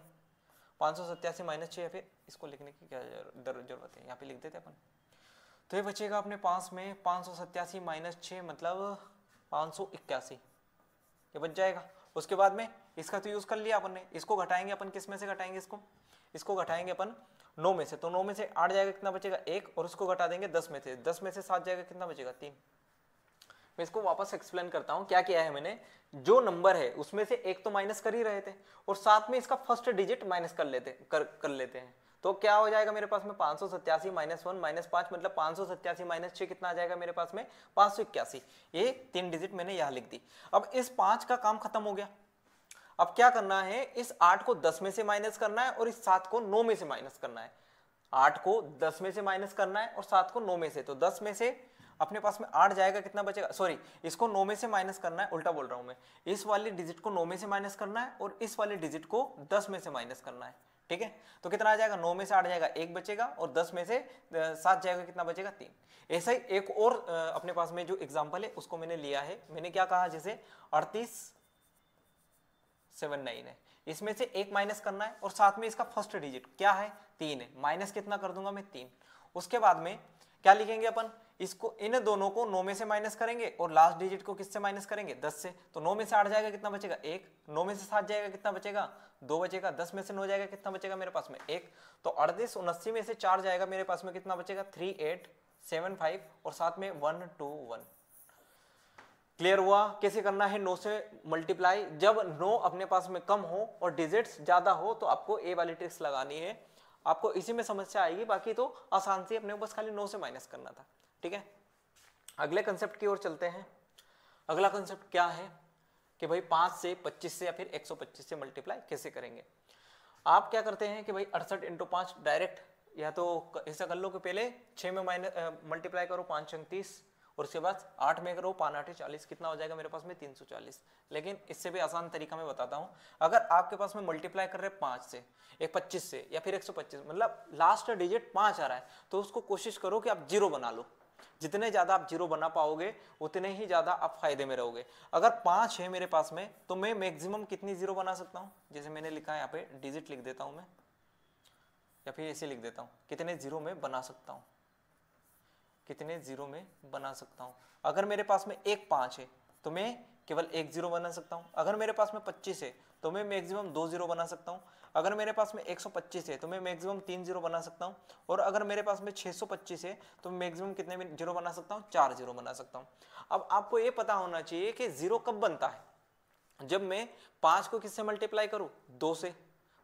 Speaker 1: पाँच सौ सत्यासी माइनस छः फिर। इसको लिखने की क्या ज़रूरत है? यहाँ पे लिख देते अपन। तो ये बचेगा अपने पास में, पाँच सौ सत्यासी माइनस छः मतलब पाँच सौ इक्यासी। ये बच जाएगा। उसके बाद में इसका तो यूज़ कर लिया अपन ने। इसको घटाएँगे अपन किसमें से घटाएँगे इसको? इसको घटाएँगे अपन नौ में से। तो नौ में से आठ जाएगा कितना बचेगा? एक। और उसको घटा देंगे दस में से। दस में से सात जाएगा कितना बचेगा? तीन। मैं इसको वापस एक्सप्लेन करता हूँ क्या किया है मैंने। जो नंबर है, उसमें से एक तो माइनस कर ही रहे थे। और साथ में इसका फ़र्स्ट डिजिट माइनस कर लेते कर कर लेते हैं। तो क्या हो जाएगा मेरे पास में पाँच सौ सत्यासी माइनस वन माइनस पाँच मतलब पाँच सौ सत्यासी माइनस छह कितना आ जाएगा मेरे पास में? पाँच सौ इक्यासी। ये तीन डिजिट मैंने यहाँ लिख दी। अब इस पाँच का काम खत्म हो गया। अब क्या करना है? इस आठ को दस में से माइनस करना है और इस सात को नौ में से माइनस करना है। आठ को दस में से माइनस करना है और सात को नौ में से। तो दस में से अपने पास में आठ जाएगा, कितना बचेगा? सॉरी, इसको नौ में से माइनस करना है, उल्टा बोल रहा हूँ मैं। इस वाले डिजिट को नौ में से माइनस करना है और इस वाले डिजिट को दस में से माइनस करना है। ठीक है? तो कितना आ जाएगा? नौ में से आठ जाएगा, एक बचेगा और दस में से सात जाएगा, कितना बचेगा? तीन। ऐसा ही एक और अपने पास में जो एग्ज़ाम्पल है, उसको मैंने लिया है। मैंने क्या कहा? जैसे अड़तीस, सेवन, नाइन है। इसमें से एक माइनस करना है और साथ में इसका फ़र्स्ट डिजिट क्या है? तीन है। माइनस कितना कर दूँगा मैं? तीन। उसके बाद में क्या लिखेंगे अपन? इसको, इन दोनों को नौ में से माइनस करेंगे और लास्ट डिजिट को किससे माइनस करेंगे? दस से। तो नौ में से आठ जाएगा, कितना बचेगा? एक। नौ में से सात जाएगा, कितना बचेगा? दो बचेगा। दस में से नौ जाएगा, कितना बचेगा मेरे पास में? एक। तो अड़तीस, उनस्सी में से चार जाएगा मेरे पास में, कितना बचेगा? थ्री, एट, सेवन, फाइव और साथ में वन, टू, वन। क्लियर हुआ? कैसे करना है? नो से मल्टीप्लाई जब नो अपने पास में कम हो और डिजिट्स ज़्यादा हो तो आपको ए वाली ट्रिक्स लगानी है। आपको इसी में समस्या आएगी, बाकी तो आसान से अपने बस खाली नो से माइनस करना था। ठीक है? अगले कंसेप्ट की ओर चलते हैं। अगला कंसेप्ट क्या है कि भाई पाँच से पच्चीस से या फिर एक सौ पच्चीस से मल्टीप्लाई कैसे करेंगे? आप क्या करते हैं कि भाई अड़सठ इंटू पाँच डायरेक्ट या तो ऐसा कर लो कि पहले छह में माइनस मल्टीप्लाई करो पाँच तीस, और उसके बाद आठ में करो पान आठ चालीस, कितना हो जाएगा मेरे पास में तीन सौ चालीस। लेकिन इससे भी आसान तरीका मैं बताता हूँ। अगर आपके पास में मल्टीप्लाई कर रहे हैं पाँच से, एक पच्चीस से, या फिर एक सौ पच्चीस मतलब लास्ट डिजिट पाँच आ रहा है तो उसको कोशिश करो कि आप ज़ीरो बना लो। जितने ज़्यादा आप ज़ीरो बना पाओगे, उतने ही ज़्यादा आप फ़ायदे में रहोगे। अगर पाँच है मेरे पास में तो मैं मैक्सिमम कितनी ज़ीरो बना सकता हूँ? जैसे मैंने लिखा है यहाँ पे डिजिट लिख देता हूँ मैं। या फिर ऐसे लिख देता हूँ, कितने ज़ीरो में बना सकता हूँ? कितने ज़ीरो में बना सकता हूँ? अगर मेरे पास में एक पाँच है तो मैं केवल एक ज़ीरो बना सकता हूँ। अगर मेरे पास में पच्चीस है तो मैं मैक्सिमम दो ज़ीरो बना सकता हूँ। अगर मेरे पास में 125 है तो मैं मैक्सिमम तीन ज़ीरो बना सकता हूँ। और अगर मेरे पास में 625 है तो मैं मैक्सिमम कितने ज़ीरो बना सकता हूँ? चार ज़ीरो बना सकता हूँ। अब आपको ये पता होना चाहिए कि ज़ीरो कब बनता है? जब मैं पाँच को किससे मल्टीप्लाई करूँ? दो से।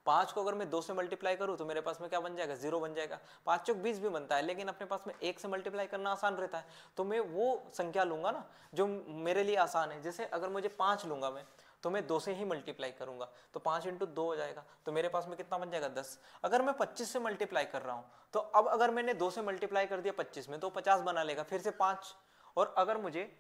Speaker 1: पाँच को अगर मैं दो से मल्टीप्लाई करूँ तो मेरे पास में क्या बन जाएगा? ज़ीरो बन जाएगा। पाँच चौक बीस भी बनता है, लेकिन अपने पास में एक से मल्टीप्लाई करना आसान रहता है। तो मैं वो संख्या लूँगा ना, जो मेरे लिए आसान है। जैसे अगर मुझे पाँच लूँगा मैं तो मैं दो से ही मल्टीप्लाई करूँगा। तो पाँच इंटू दो हो जाएगा। तो मेरे पास में कितना बन जाएगा? दस। अगर मैं पच्चीस से मल्टीप्लाई कर रहा हूँ तो अब अगर मैंने दो से मल्टीप्लाई कर दिया पच्चीस में तो पचास बना लेगा, फिर से पाँच। और अगर मुझे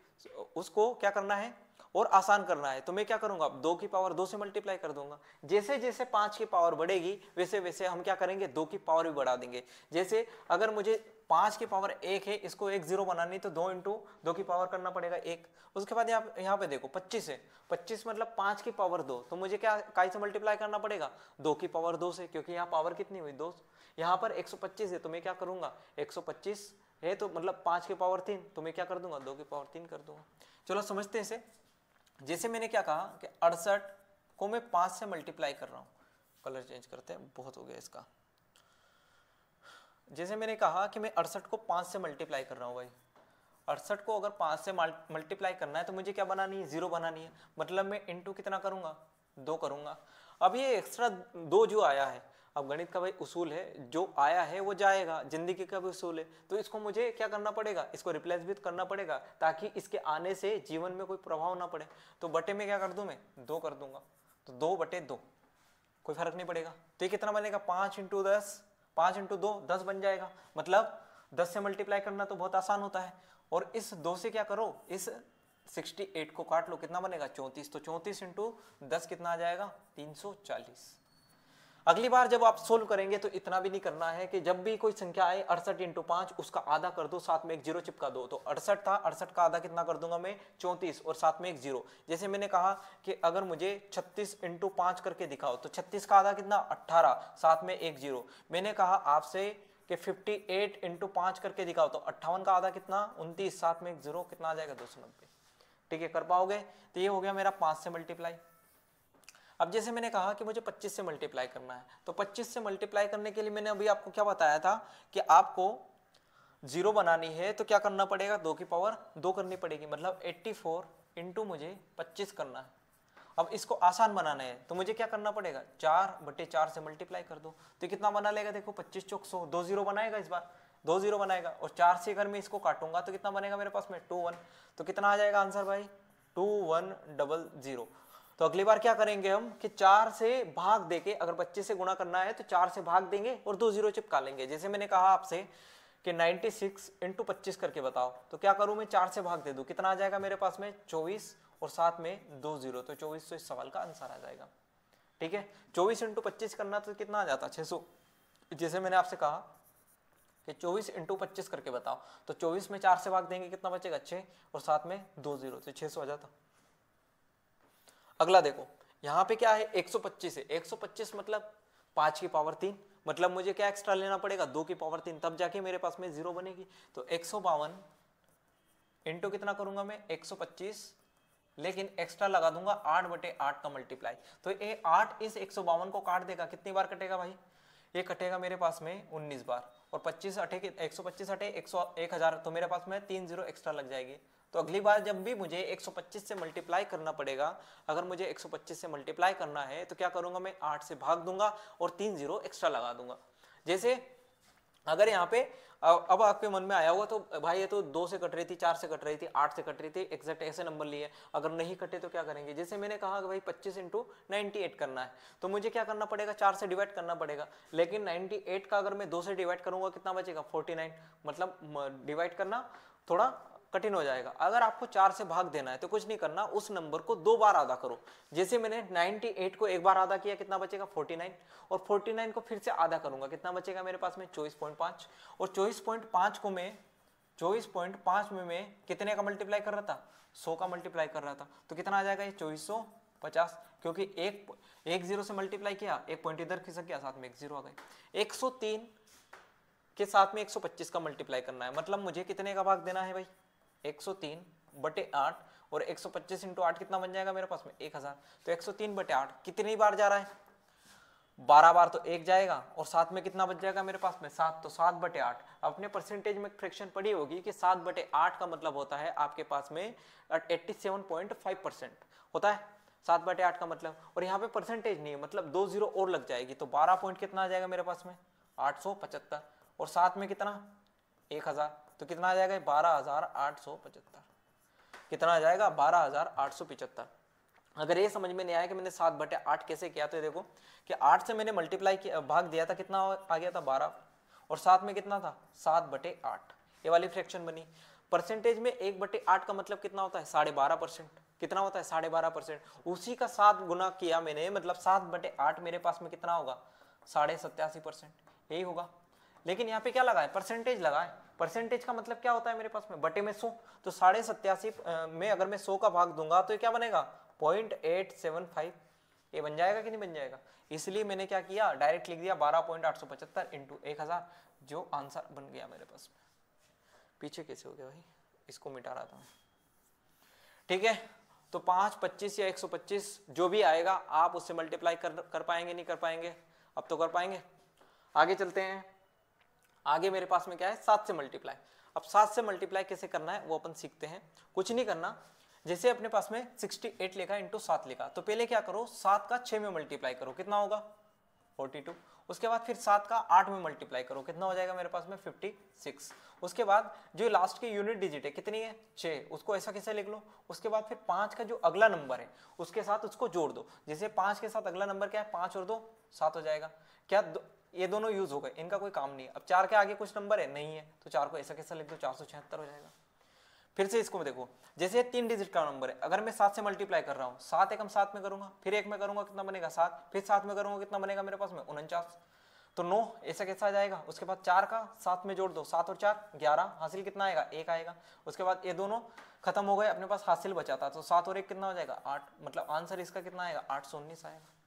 Speaker 1: उसको क्या करना है? और आसान करना है। तो मैं क्या करूँगा? दो की पावर दो से मल्टीप्लाई कर दूँगा। जैसे जैसे पाँच की पावर बढ़ेगी, वैसे वैसे हम क्या करेंगे? दो की पावर भी बढ़ा देंगे। जैसे अगर मुझे पाँच की पावर एक है, इसको एक ज़ीरो बनानी तो दो इंटू दो की पावर करना पड़ेगा एक। उसके बाद यहाँ यहाँ पे देखो, पच्चीस है। पच्चीस मतलब पाँच की पावर दो। तो मुझे क्या काई से मल्टीप्लाई करना पड़ेगा? दो की पावर दो से, क्योंकि यहाँ पावर कितनी हुई? दो। यहाँ पर 125 है तो मैं क्या करूँगा? 125 है तो मतलब पाँच की पावर तीन। तो मैं क्या कर दूँगा? दो की पावर तीन कर दूँगा। चलो, समझते हैं इसे? जैसे मैंने क्या कहा कि अड़सठ को मैं पाँच से मल्टीप्लाई कर रहा हूँ। कलर चेंज करते हैं, बहुत हो गया इसका। जैसे मैंने कहा कि मैं अड़सठ को पाँच से मल्टीप्लाई कर रहा हूँ भाई। अड़सठ को अगर पाँच से मल्टीप्लाई करना है तो मुझे क्या बनानी है? ज़ीरो बनानी है। मतलब मैं इंटू कितना करूँगा? दो करूँगा। अब ये एक्स्ट्रा दो जो आया है अब गणित का भाई उसूल है, जो आया है वो जाएगा, ज़िंदगी का भी उसूल है। तो इसको मुझे क्या करना पड़ेगा? इसको रिप्लेस भी करना पड़ेगा, ताकि इसके आने से जीवन में कोई प्रभाव ना पड़े। तो बटे में क्या कर दू मैं? दो कर दूँगा। तो दो बटे दो। कोई फ़र्क नहीं पड़ेगा। तो ये कितना बनेगा? पाँच इंटू दस। पाँच इंटू दो, दस बन जाएगा। मतलब दस से मल्टीप्लाई करना तो बहुत आसान होता है। और इस दो से क्या करो? इस 68 को काट लो। कितना बनेगा? चौंतीस। तो चौंतीस इंटू दस कितना आ जाएगा? 340 अगली बार जब आप सोल्व करेंगे तो इतना भी नहीं करना है कि जब भी कोई संख्या आए अड़सठ इंटू पाँच, उसका आधा कर दो, साथ में एक ज़ीरो चिपका दो। तो अड़सठ था, अड़सठ का आधा कितना कर दूँगा मैं? चौंतीस और साथ में एक ज़ीरो। जैसे मैंने कहा कि अगर मुझे छत्तीस इंटू पाँच करके दिखाओ तो छत्तीस का आधा कितना? अट्ठारह, साथ में एक ज़ीरो। मैंने कहा आपसे कि 58 एट इंटू पाँच करके दिखाओ तो अट्ठावन का आधा कितना? उनतीस, साथ में एक ज़ीरो, कितना आ जाएगा? दो सौ नब्बे। ठीक है, कर पाओगे? तो ये हो गया मेरा पाँच से मल्टीप्लाई अब जैसे मैंने कहा कि मुझे 25 से मल्टीप्लाई करना है तो 25 से मल्टीप्लाई करने के लिए मैंने अभी आपको क्या बताया था कि आपको ज़ीरो बनानी है तो क्या करना पड़ेगा? दो की पावर दो करनी पड़ेगी मतलब 84 फोर इंटू मुझे 25 करना है। अब इसको आसान बनाना है तो मुझे क्या करना पड़ेगा? चार बटे चार से मल्टीप्लाई कर दो। तो कितना बना लेगा? देखो, पच्चीस चौक सौ, दो ज़ीरो बनाएगा इस बार? दो ज़ीरो बनाएगा, और चार से अगर मैं इसको काटूँगा तो कितना बनेगा मेरे पास में? टू वन तो कितना आ जाएगा आंसर भाई? टू वन डबल ज़ीरो तो अगली बार क्या करेंगे हम कि चार से भाग देके अगर बच्चे से गुणा करना है तो चार से भाग देंगे और दो ज़ीरो चिपका लेंगे। जैसे मैंने कहा आपसे कि 96 सिक्स इंटू पच्चीस करके बताओ तो क्या करूँ मैं? चार से भाग दे दू। कितना आ जाएगा मेरे पास में? 24 और साथ में दो ज़ीरो। तो 24 तो इस सवाल का आंसर आ जाएगा। ठीक है? 24 इंटू पच्चीस करना तो कितना आ जाता? 600 जैसे मैंने आपसे कहा कि 24 इंटू पच्चीस करके बताओ तो 24 में चार से भाग देंगे, कितना बचेगा? छह और साथ में दो ज़ीरो। तो सौ आ जाता। अगला देखो, यहाँ पे क्या है? 125 है। 125 मतलब पाँच की पावर तीन। मतलब मुझे क्या एक्स्ट्रा लेना पड़ेगा? दो की पावर तीन। तब जाके मेरे पास में ज़ीरो बनेगी। तो एक इंटू कितना करूँगा मैं? 125 लेकिन एक्स्ट्रा लगा दूँगा आठ बटे आठ का मल्टीप्लाई तो ये आठ इस एक सौ बावन को काट देगा। कितनी बार कटेगा भाई? ये कटेगा मेरे पास में 19 बार। और 25 अठे एक सौ पच्चीस अठे एक सौ एक हज़ार। तो मेरे पास में तीन ज़ीरो एक्स्ट्रा लग जाएगी। तो अगली बार जब भी मुझे 125 से मल्टीप्लाई करना पड़ेगा, अगर मुझे 125 से मल्टीप्लाई करना है तो क्या करूँगा मैं? 8 से भाग दूँगा और तीन ज़ीरो एक्स्ट्रा लगा दूँगा। जैसे अगर यहाँ पे अब आपके मन में आया होगा तो भाई ये तो दो से कट रही थी, चार से कट रही थी, आठ से कट रही थी एग्जैक्ट ऐसे नंबर लिए। अगर नहीं कटे तो क्या करेंगे? जैसे मैंने कहा कि भाई पच्चीस इंटू नाइनटी करना है तो मुझे क्या करना पड़ेगा? चार से डिवाइड करना पड़ेगा। लेकिन नाइनटी का अगर मैं दो से डिवाइड करूँगा, कितना बचेगा? फोर्टी मतलब डिवाइड करना थोड़ा कठिन हो जाएगा। अगर आपको चार से भाग देना है तो कुछ नहीं करना, उस नंबर को दो बार आधा करो। जैसे मैंने 98 को एक बार आधा किया, कितना बचेगा? 49 और 49 को फिर से आधा करूँगा। कितना बचेगा मेरे पास में? 24.5 और 24.5 को मैं 24.5 में मैं कितने का मल्टीप्लाई कर रहा था? 100 का मल्टीप्लाई कर रहा था। तो कितना आ जाएगा ये? चौबीस सौ पचास। क्योंकि एक एक ज़ीरो से मल्टीप्लाई किया, एक पॉइंट इधर खिसक गया, साथ में एक ज़ीरो आ गए 103 के साथ में 125 का मल्टीप्लाई करना है। मतलब मुझे कितने का भाग देना है भाई? 103 बटे आठ और 125 सौ पच्चीस इंटू आठ कितना बन जाएगा मेरे पास में? एक हज़ार। तो 103 बटे आठ कितनी बार जा रहा है? बारह बार तो एक जाएगा और साथ में कितना बच जाएगा मेरे पास में? सात। तो सात बटे आठ। अपने परसेंटेज में फ्रैक्शन पड़ी होगी कि सात बटे आठ का मतलब होता है आपके पास में eighty seven point five percent होता है? सात बटे आठ का मतलब। और यहाँ पे परसेंटेज नहीं है मतलब दो ज़ीरो और लग जाएगी। तो बारह पॉइंट कितना आ जाएगा मेरे पास में? आठ सौ पचहत्तर। और साथ में कितना? एक हज़ार। तो कितना आ जाएगा? बारह हज़ार आठ सौ पचहत्तर। कितना आ जाएगा? बारह हज़ार आठ सौ पिचहत्तर। अगर ये समझ में नहीं आया कि मैंने सात बटे आठ कैसे किया तो देखो कि आठ से मैंने मल्टीप्लाई किया, भाग दिया था, कितना आ गया था? बारह। और सात में कितना था? सात बटे आठ। ये वाली फ्रैक्शन बनी। परसेंटेज में एक बटे आठ का मतलब कितना होता है? साढ़े बारह परसेंट कितना होता है? साढ़े बारह परसेंट उसी का सात गुना किया मैंने मतलब सात बटे आठ मेरे पास में कितना होगा? साढ़े सत्यासी परसेंट यही होगा। लेकिन यहाँ पे क्या लगा है परसेंटेज लगा है परसेंटेज का मतलब क्या होता है मेरे पास? में बटे में सो तो साढ़े सत्यासी में अगर मैं सो का भाग दूँगा तो क्या बनेगा? Point eight seven five. ये बन जाएगा कि नहीं बन जाएगा? इसलिए मैंने क्या किया? डायरेक्ट लिख दिया बारह पॉइंट आठ सौ पचहत्तर इंटू एक हज़ार, जो आंसर बन गया मेरे पास। पीछे कैसे हो गया भाई? इसको मिटा रहा था। ठीक है? तो पाँच पच्चीस या एक सौ पच्चीस, जो भी आएगा, आप उससे मल्टीप्लाई कर कर पाएँगे, नहीं कर पाएँगे? अब तो कर पाएँगे। आगे चलते हैं। आगे मेरे पास में क्या है? सात से मल्टीप्लाई अब सात से मल्टीप्लाई कैसे करना है? वो अपन सीखते हैं। कुछ नहीं करना। जैसे अपने पास में 68 लिखा इंटू सात लिखा तो पहले क्या करो? सात का छह में मल्टीप्लाई करो। कितना होगा? 42 उसके बाद फिर सात का आठ में मल्टीप्लाई करो। कितना हो जाएगा मेरे पास में? 56 उसके बाद जो लास्ट की यूनिट डिजिट है, कितनी है? छः उसको ऐसा कैसे लिख लो? उसके बाद फिर पाँच का जो अगला नंबर है, उसके साथ उसको जोड़ दो। जैसे पाँच के साथ अगला नंबर क्या है? पाँच और दो, सात हो जाएगा। क्या ये दोनों यूज़ हो गए। इनका कोई काम नहीं है। अब चार के आगे कुछ नंबर है, नहीं है तो चार को ऐसा कैसा लिख दो? चार सौ छिहत्तर हो जाएगा। फिर से इसको देखो, जैसे तीन डिजिट का नंबर है, अगर मैं सात से मल्टीप्लाई कर रहा हूँ, सात एक सात में करूँगा, फिर एक में करूँगा, कितना बनेगा सात? फिर सात में करूँगा, कितना बनेगा मेरे पास में? उनचास। तो नौ, ऐसा कैसा आ जाएगा? उसके बाद चार का, सात में जोड़ दो, सात और चार, ग्यारह। हासिल कितना आएगा? एक आएगा। उसके बाद ये दोनों खत्म हो गए, अपने पास हासिल बचा था तो सात और एक कितना हो जाएगा? आठ मतलब आंसर इसका कितना आएगा? आठ सौ उन्नीस आएगा।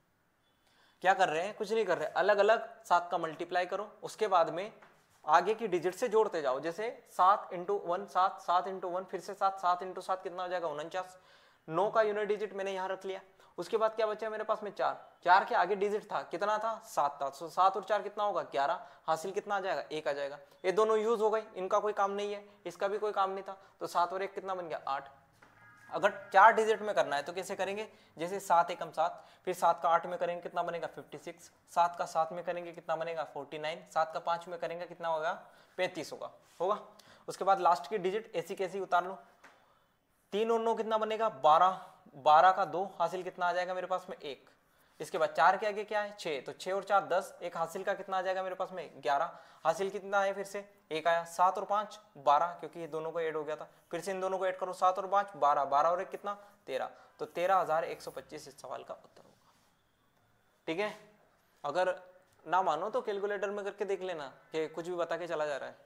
Speaker 1: क्या कर रहे हैं? कुछ नहीं कर रहे। अलग अलग सात का मल्टीप्लाई करो। उसके बाद में आगे की डिजिट से जोड़ते जाओ। जैसे सात इंटू वन सात सात इंटू वन फिर से सात सात इंटू सात कितना हो जाएगा? उनचास। नौ का यूनिट डिजिट मैंने यहाँ रख लिया। उसके बाद क्या बचा मेरे पास में? चार। चार के आगे डिजिट था। कितना था? सात था। तो सात और चार कितना होगा? ग्यारह। हासिल कितना आ जाएगा? एक आ जाएगा। ये दोनों यूज़ हो गए इनका कोई काम नहीं है। इसका भी कोई काम नहीं था। तो सात और एक कितना बन गया? आठ। अगर चार डिजिट में करना है तो कैसे करेंगे? जैसे सात एकम सात, फिर सात का आठ में करेंगे, कितना बनेगा? फिफ्टी सिक्स सात का सात में करेंगे, कितना बनेगा? फोर्टी नाइन सात का पाँच में करेंगे, कितना होगा? पैंतीस होगा। होगा? उसके बाद लास्ट की डिजिट ऐसी कैसी उतार लो। तीन और नौ कितना बनेगा? बारह. बारह का दो. हासिल कितना आ जाएगा मेरे पास में? एक. इसके बाद चार के आगे क्या है? छह। तो छह और चार, दस। एक हासिल का कितना आ जाएगा मेरे पास में? ग्यारह। हासिल कितना है फिर से? एक आया, सात और पाँच, बारह, क्योंकि ये दोनों को ऐड हो गया था। फिर से इन दोनों को ऐड करो, सात और पाँच, बारह। बारह और एक कितना? तेरह। तो तेरह हज़ार एक सौ पच्चीस इस सवाल का उत्तर होगा। ठीक है? अगर ना मानो तो कैलकुलेटर में करके देख लेना कि कुछ भी बता के चला जा रहा है।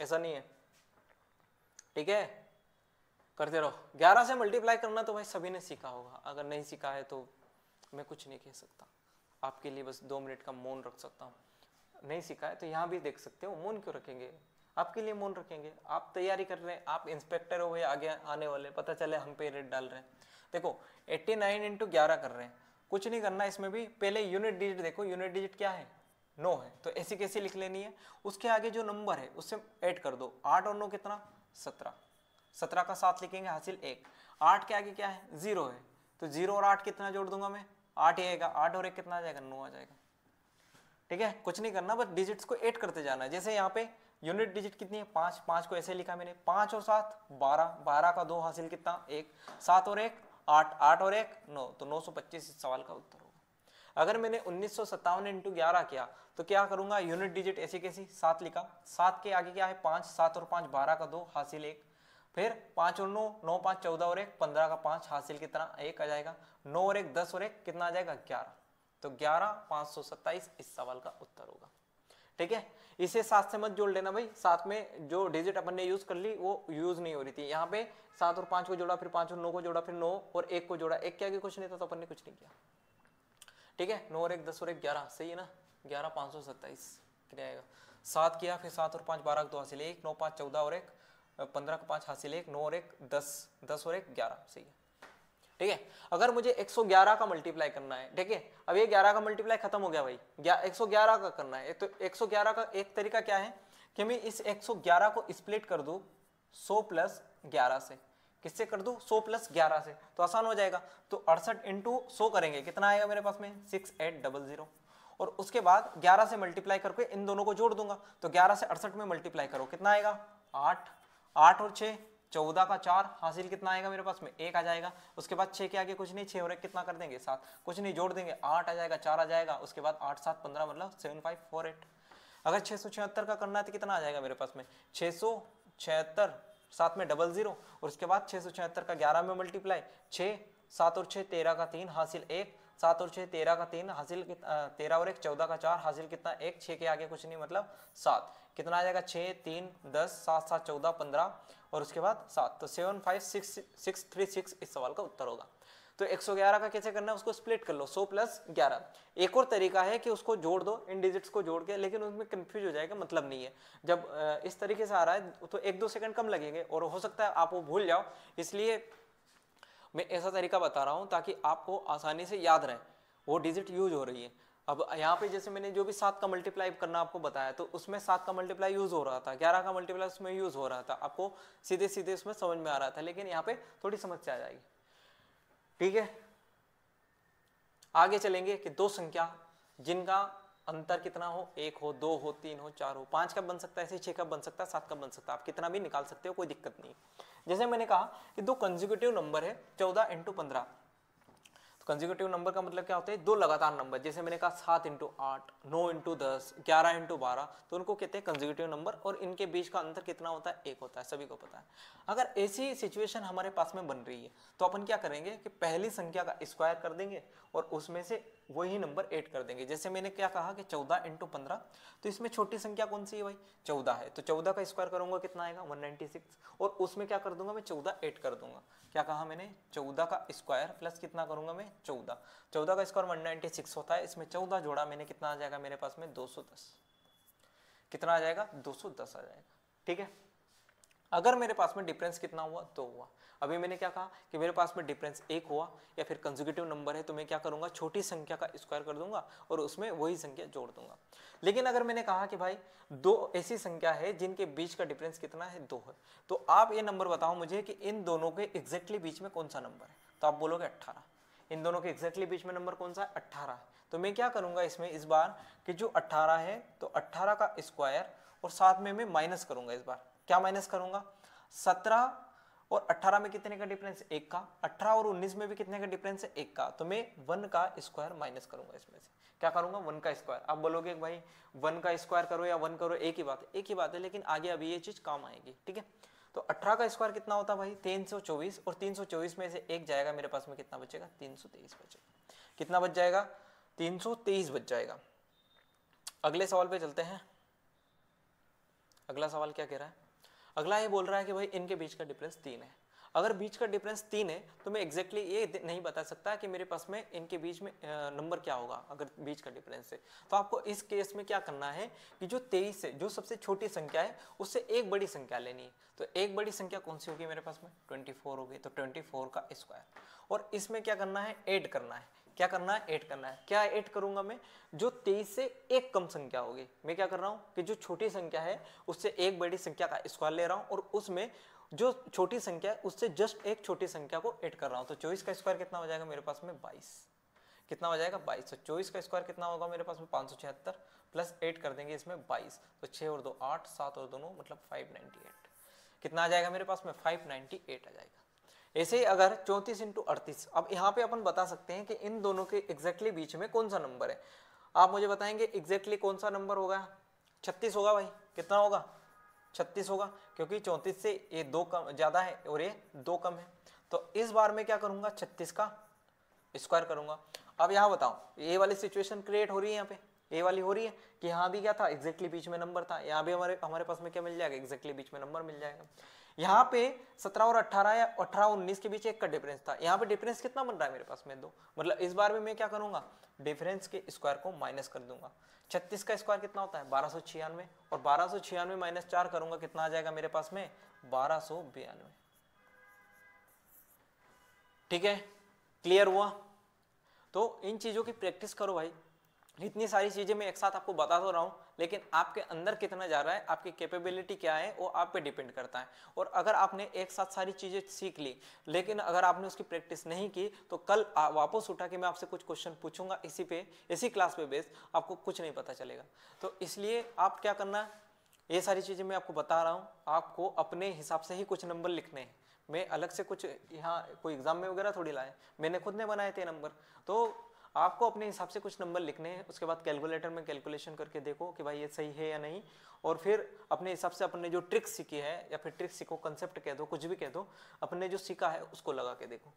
Speaker 1: ऐसा नहीं है। ठीक है? करते रहो। ग्यारह से मल्टीप्लाई करना तो भाई सभी ने सीखा होगा। अगर नहीं सीखा है तो मैं कुछ नहीं कह सकता। आपके लिए बस दो मिनट का मौन रख सकता हूँ। नहीं सीखा है तो यहाँ भी देख सकते हो, मौन क्यों रखेंगे? आपके लिए मोन रखेंगे। आप तैयारी कर रहे हैं, आप इंस्पेक्टर हो गए आगे आने वाले पता चले हम पे रेट डाल रहे हैं। देखो 89 नाइन इंटू ग्यारह कर रहे हैं। कुछ नहीं करना, इसमें भी पहले यूनिट डिजिट देखो यूनिट डिजिट क्या है? नौ है। तो ऐसी कैसी लिख लेनी है? उसके आगे जो नंबर है, उससे ऐड कर दो। आठ और नौ कितना? सत्रह। सत्रह का साथ लिखेंगे, हासिल एक। आठ के आगे क्या है? ज़ीरो है। तो ज़ीरो और आठ कितना जोड़ दूँगा मैं? आठ आएगा, आठ और एक कितना आ जाएगा? नौ आ जाएगा। ठीक है? कुछ नहीं करना, बस डिजिट्स को ऐड करते जाना है। जैसे यहाँ पे यूनिट डिजिट कितनी है? पाँच पाँच को ऐसे लिखा मैंने। पाँच और सात, बारह। बारह का दो हासिल कितना? एक। सात और एक, आठ। आठ और एक, नौ। तो नौ सौ पच्चीस इस सवाल का उत्तर होगा। अगर मैंने उन्नीस सौ सत्तावन इंटू ग्यारह किया तो क्या करूँगा? यूनिट डिजिट ऐसी कैसी सात लिखा। सात के आगे क्या है? पाँच। सात और पाँच, बारह का दो, हासिल एक। फिर पाँच और नौ नौ, पाँच, चौदह और एक, पंद्रह का पाँच हासिल कितना? एक आ जाएगा। नौ और एक, दस और एक, कितना आ जाएगा? ग्यारह। तो ग्यारह, पाँच सौ सत्ताईस, इस सवाल का उत्तर होगा। ठीक है? इसे सात से मत जोड़ लेना भाई। साथ में जो डिजिट अपन ने यूज़ कर ली, वो यूज़ नहीं हो रही थी। यहाँ पे सात और पाँच को जोड़ा, फिर पाँच और नौ को जोड़ा, फिर नौ और एक को जोड़ा। एक के आगे कुछ नहीं था तो अपन ने कुछ नहीं किया। ठीक है? नौ और एक, दस और एक, ग्यारह। सही है ना? ग्यारह, पाँच सौ सत्ताईस। आएगा? सात किया, फिर सात और पाँच, बारह दो हासिल। एक, नौ, पाँच, चौदह और एक। पंद्रह का पाँच हासिल एक नौ और एक दस दस और एक ग्यारह, सही है। ठीक है? अगर मुझे 111 का मल्टीप्लाई करना है, ठीक है? अब ये 11 का मल्टीप्लाई खत्म हो गया भाई। 111 का करना है। तो 111 का एक तरीका क्या है कि मैं इस 111 को स्प्लिट कर दू 100 प्लस ग्यारह से। किससे कर दू? 100 प्लस ग्यारह से। तो आसान हो जाएगा। तो अड़सठ इंटू सो करेंगे। कितना आएगा मेरे पास में? Six eight double zero. और उसके बाद 11 से मल्टीप्लाई करके इन दोनों को जोड़ दूँगा। तो 11 से अड़सठ में मल्टीप्लाई करो। कितना आएगा? आठ। आठ और छह चौदह का चार, हासिल कितना आएगा मेरे पास? में एक आ जाएगा। उसके बाद छह के आगे कुछ नहीं छह और एक कितना कर देंगे? सात। कुछ नहीं, जोड़ देंगे। आठ आ जाएगा, चार आ जाएगा। उसके बाद आठ, सात, पंद्रह मतलब सेवन, फाइव, फोर, एट। अगर छह सौ छिहत्तर का करना है तो कितना आ जाएगा मेरे पास में? छह सौ छिहत्तर सात में डबल ज़ीरो। और उसके बाद छह सौ छिहत्तर का ग्यारह में मल्टीप्लाई छह सात और छह तेरह का तीन, हासिल एक। सात और छह तेरह का तीन, हासिल तेरह और एक, चौदह का चार, हासिल कितना? एक। छह के आगे कुछ नहीं मतलब सात। कितना आ जाएगा? छः तीन, दस, सात सात, चौदह, पंद्रह और उसके बाद सात। तो seven, five, six six, three, six, इस सवाल का उत्तर होगा। तो 111 का कैसे करना है? उसको स्प्लिट कर लो 100 प्लस 11 एक और तरीका है कि उसको जोड़ दो, इन डिजिट्स को जोड़ के, लेकिन उसमें कंफ्यूज हो जाएगा मतलब नहीं है। जब इस तरीके से आ रहा है तो एक दो सेकंड कम लगेंगे और हो सकता है आप वो भूल जाओ। इसलिए मैं ऐसा तरीका बता रहा हूँ ताकि आपको आसानी से याद रहे। वो डिजिट यूज़ हो रही है। अब यहाँ पे जैसे मैंने जो भी सात का मल्टीप्लाई करना आपको बताया तो उसमें सात का मल्टीप्लाई यूज़ हो रहा था, ग्यारह का मल्टीप्लाई उसमें यूज़ हो रहा था। आपको सीधे सीधे उसमें समझ में आ रहा था, लेकिन यहाँ पे थोड़ी समस्या आ जाएगी। ठीक है? आगे चलेंगे कि दो संख्या, जिनका अंतर कितना हो? एक हो, दो हो, तीन हो, चार हो। पाँच का बन सकता है? ऐसे छह का बन सकता है? सात का बन सकता है? आप कितना भी निकाल सकते हो, कोई दिक्कत नहीं। जैसे मैंने कहा कि दो कंजिक्यूटिव नंबर है, चौदह इंटू पंद्रह। कंजिक्यूटिव नंबर का मतलब क्या होता है? दो लगातार नंबर जैसे मैंने कहा सात इंटू आठ, नौ इंटू दस, ग्यारह इंटू बारह तो उनको कहते हैं कंजिक्यूटिव नंबर और इनके बीच का अंतर कितना होता है? एक होता है, सभी को पता है। अगर ऐसी सिचुएशन हमारे पास में बन रही है तो अपन क्या करेंगे कि पहली संख्या का स्क्वायर कर देंगे और उसमें से वही नंबर एड कर देंगे। जैसे मैंने क्या कहा कि चौदह इंटू पंद्रह तो इसमें छोटी संख्या कौन सी है भाई? चौदह है। तो चौदह का स्क्वायर करूँगा, कितना आएगा? वन और उसमें क्या कर दूँगा मैं? चौदह ऐड कर दूँगा। क्या कहा मैंने? चौदह का स्क्वायर प्लस कितना करूँगा मैं? चौदह। चौदह का स्क्वायर वन नाइनटी सिक्स होता है। इसमें चौदह जोड़ा मैंने, कितना आ जाएगा मेरे पास में? दो सौ दस। कितना आ जाएगा? दो सौ दस आ जाएगा। ठीक है? अगर मेरे पास में डिफरेंस कितना हुआ तो हुआ। अभी मैंने क्या कहा कि मेरे पास में डिफरेंस एक हुआ या फिर कंजुगेटिव नंबर है तो मैं क्या करूँगा? छोटी संख्या का स्क्वायर कर दूँगा और उसमें वही संख्या जोड़ दूँगा। लेकिन अगर मैंने कहा कि भाई, दो ऐसी संख्या है जिनके बीच का डिफरेंस कितना है? दो है। तो आप ये नंबर बताओ मुझे कि इन दोनों के एग्जैक्टली बीच में कौन सा नंबर है? तो आप बोलोगे अट्ठारह। इन दोनों के एग्जैक्टली बीच में नंबर कौन सा? है। अट्ठारह तो मैं क्या करूँगा इसमें इस बार कि जो अट्ठारह है तो अट्ठारह का स्क्वायर और साथ में मैं माइनस करूँगा इस बार। क्या माइनस करूँगा? सत्रह और 18 में कितने का डिफरेंस एक का। 18 और 19 में भी कितने का डिफरेंस है एक का। तो मैं वन का स्क्वायर माइनस करूँगा इसमें से। क्या करूँगा? वन का स्क्वायर आप बोलोगे भाई, वन का स्क्वायर करो या वन करो, एक ही बात है। एक ही बात है, लेकिन आगे अभी ये चीज़ काम आएगी। ठीक है? तो 18 का स्क्वायर कितना होता भाई? 324 और 324 में से एक जाएगा मेरे पास में कितना बचेगा? 323 बचेगा। कितना बच जाएगा? 323 बच जाएगा। अगले सवाल पे चलते हैं। अगला सवाल क्या कह रहा है? अगला ये बोल रहा है कि भाई इनके बीच का डिफरेंस तीन है। अगर बीच का डिफरेंस तीन है तो मैं एग्जैक्टली ये नहीं बता सकता कि मेरे पास में इनके बीच में नंबर क्या होगा, अगर बीच का डिफरेंस है। तो आपको इस केस में क्या करना है कि जो तेईस है, जो सबसे छोटी संख्या है, उससे एक बड़ी संख्या लेनी है। तो एक बड़ी संख्या कौन सी होगी मेरे पास में? ट्वेंटी फोर होगी। तो ट्वेंटी फोर का स्क्वायर और इसमें क्या करना है? एड करना है। क्या करना है? ऐड करना है। क्या ऐड करूँगा मैं? जो तेईस से एक कम संख्या होगी। मैं क्या कर रहा हूँ कि जो छोटी संख्या है, उससे एक बड़ी संख्या का स्क्वायर ले रहा हूँ और उसमें जो छोटी संख्या है, उससे जस्ट एक छोटी संख्या को ऐड कर रहा हूँ। तो चौबीस का स्क्वायर कितना हो जाएगा मेरे पास में? बाईस। कितना हो जाएगा? बाईस। तो चौबीस का स्क्वायर कितना होगा मेरे पास में? पाँच सौ छिहत्तर। प्लस एट कर देंगे इसमें बाईस। तो छह और दो आठ, सात और दोनों मतलब फाइव नाइनटी एट कितना आ जाएगा मेरे पास में? फाइव नाइनटी एट आ जाएगा। ऐसे ही अगर चौंतीस इंटू अड़तीस, अब यहाँ पे अपन बता सकते हैं कि इन दोनों के एग्जैक्टली बीच में कौन सा नंबर है। आप मुझे बताएँगे एग्जैक्टली कौन सा नंबर होगा? छत्तीस होगा भाई। कितना होगा? छत्तीस होगा, क्योंकि चौंतीस से ये दो कम, ज़्यादा है और ये दो कम है। तो इस बार में क्या करूँगा? छत्तीस का स्क्वायर करूँगा। अब यहाँ बताओ, ये वाली सिचुएशन क्रिएट हो रही है यहाँ पे? ये वाली हो रही है कि यहाँ भी क्या था? एग्जैक्टली बीच में नंबर था। यहाँ भी हमारे हमारे पास में क्या मिल जाएगा? एग्जैक्टली बीच में नंबर मिल जाएगा। यहाँ पे सत्रह और अट्ठारह या अठारह उन्नीस के बीच एक का डिफरेंस था। यहाँ पे डिफरेंस कितना बन रहा है मेरे पास में दो? मतलब इस बार में मैं क्या करूँगा? डिफरेंस के स्क्वायर को माइनस कर दूँगा। छत्तीस का स्क्वायर कितना होता है? बारह सौ छियानवे। और बारह सौ छियानवे माइनस चार करूँगा, कितना आ जाएगा मेरे पास में? बारह सौ बयानवे। ठीक है? क्लियर हुआ? तो इन चीज़ों की प्रैक्टिस करो भाई। इतनी सारी चीज़ें मैं एक साथ आपको बता तो रहा हूँ, लेकिन आपके अंदर कितना जा रहा है, आपकी कैपेबिलिटी क्या है, वो आप पे डिपेंड करता है। और अगर आपने एक साथ सारी चीज़ें सीख ली, लेकिन अगर आपने उसकी प्रैक्टिस नहीं की तो कल वापस उठा के मैं आपसे कुछ क्वेश्चन पूछूँगा इसी पे, इसी क्लास पे बेस आपको कुछ नहीं पता चलेगा। तो इसलिए आप क्या करना, ये सारी चीज़ें मैं आपको बता रहा हूँ, आपको अपने हिसाब से ही कुछ नंबर लिखने हैं। मैं अलग से कुछ यहाँ कोई एग्ज़ाम में वगैरह थोड़ी लाए, मैंने खुद ने बनाए थे नंबर तो आपको अपने हिसाब से कुछ नंबर लिखने हैं, उसके बाद कैलकुलेटर में कैलकुलेशन करके देखो कि भाई ये सही है या नहीं। और फिर अपने हिसाब से अपने जो ट्रिक सीखी है, या फिर ट्रिक सीखो कंसेप्ट कह दो, कुछ भी कह दो, अपने जो सीखा है उसको लगा के देखो।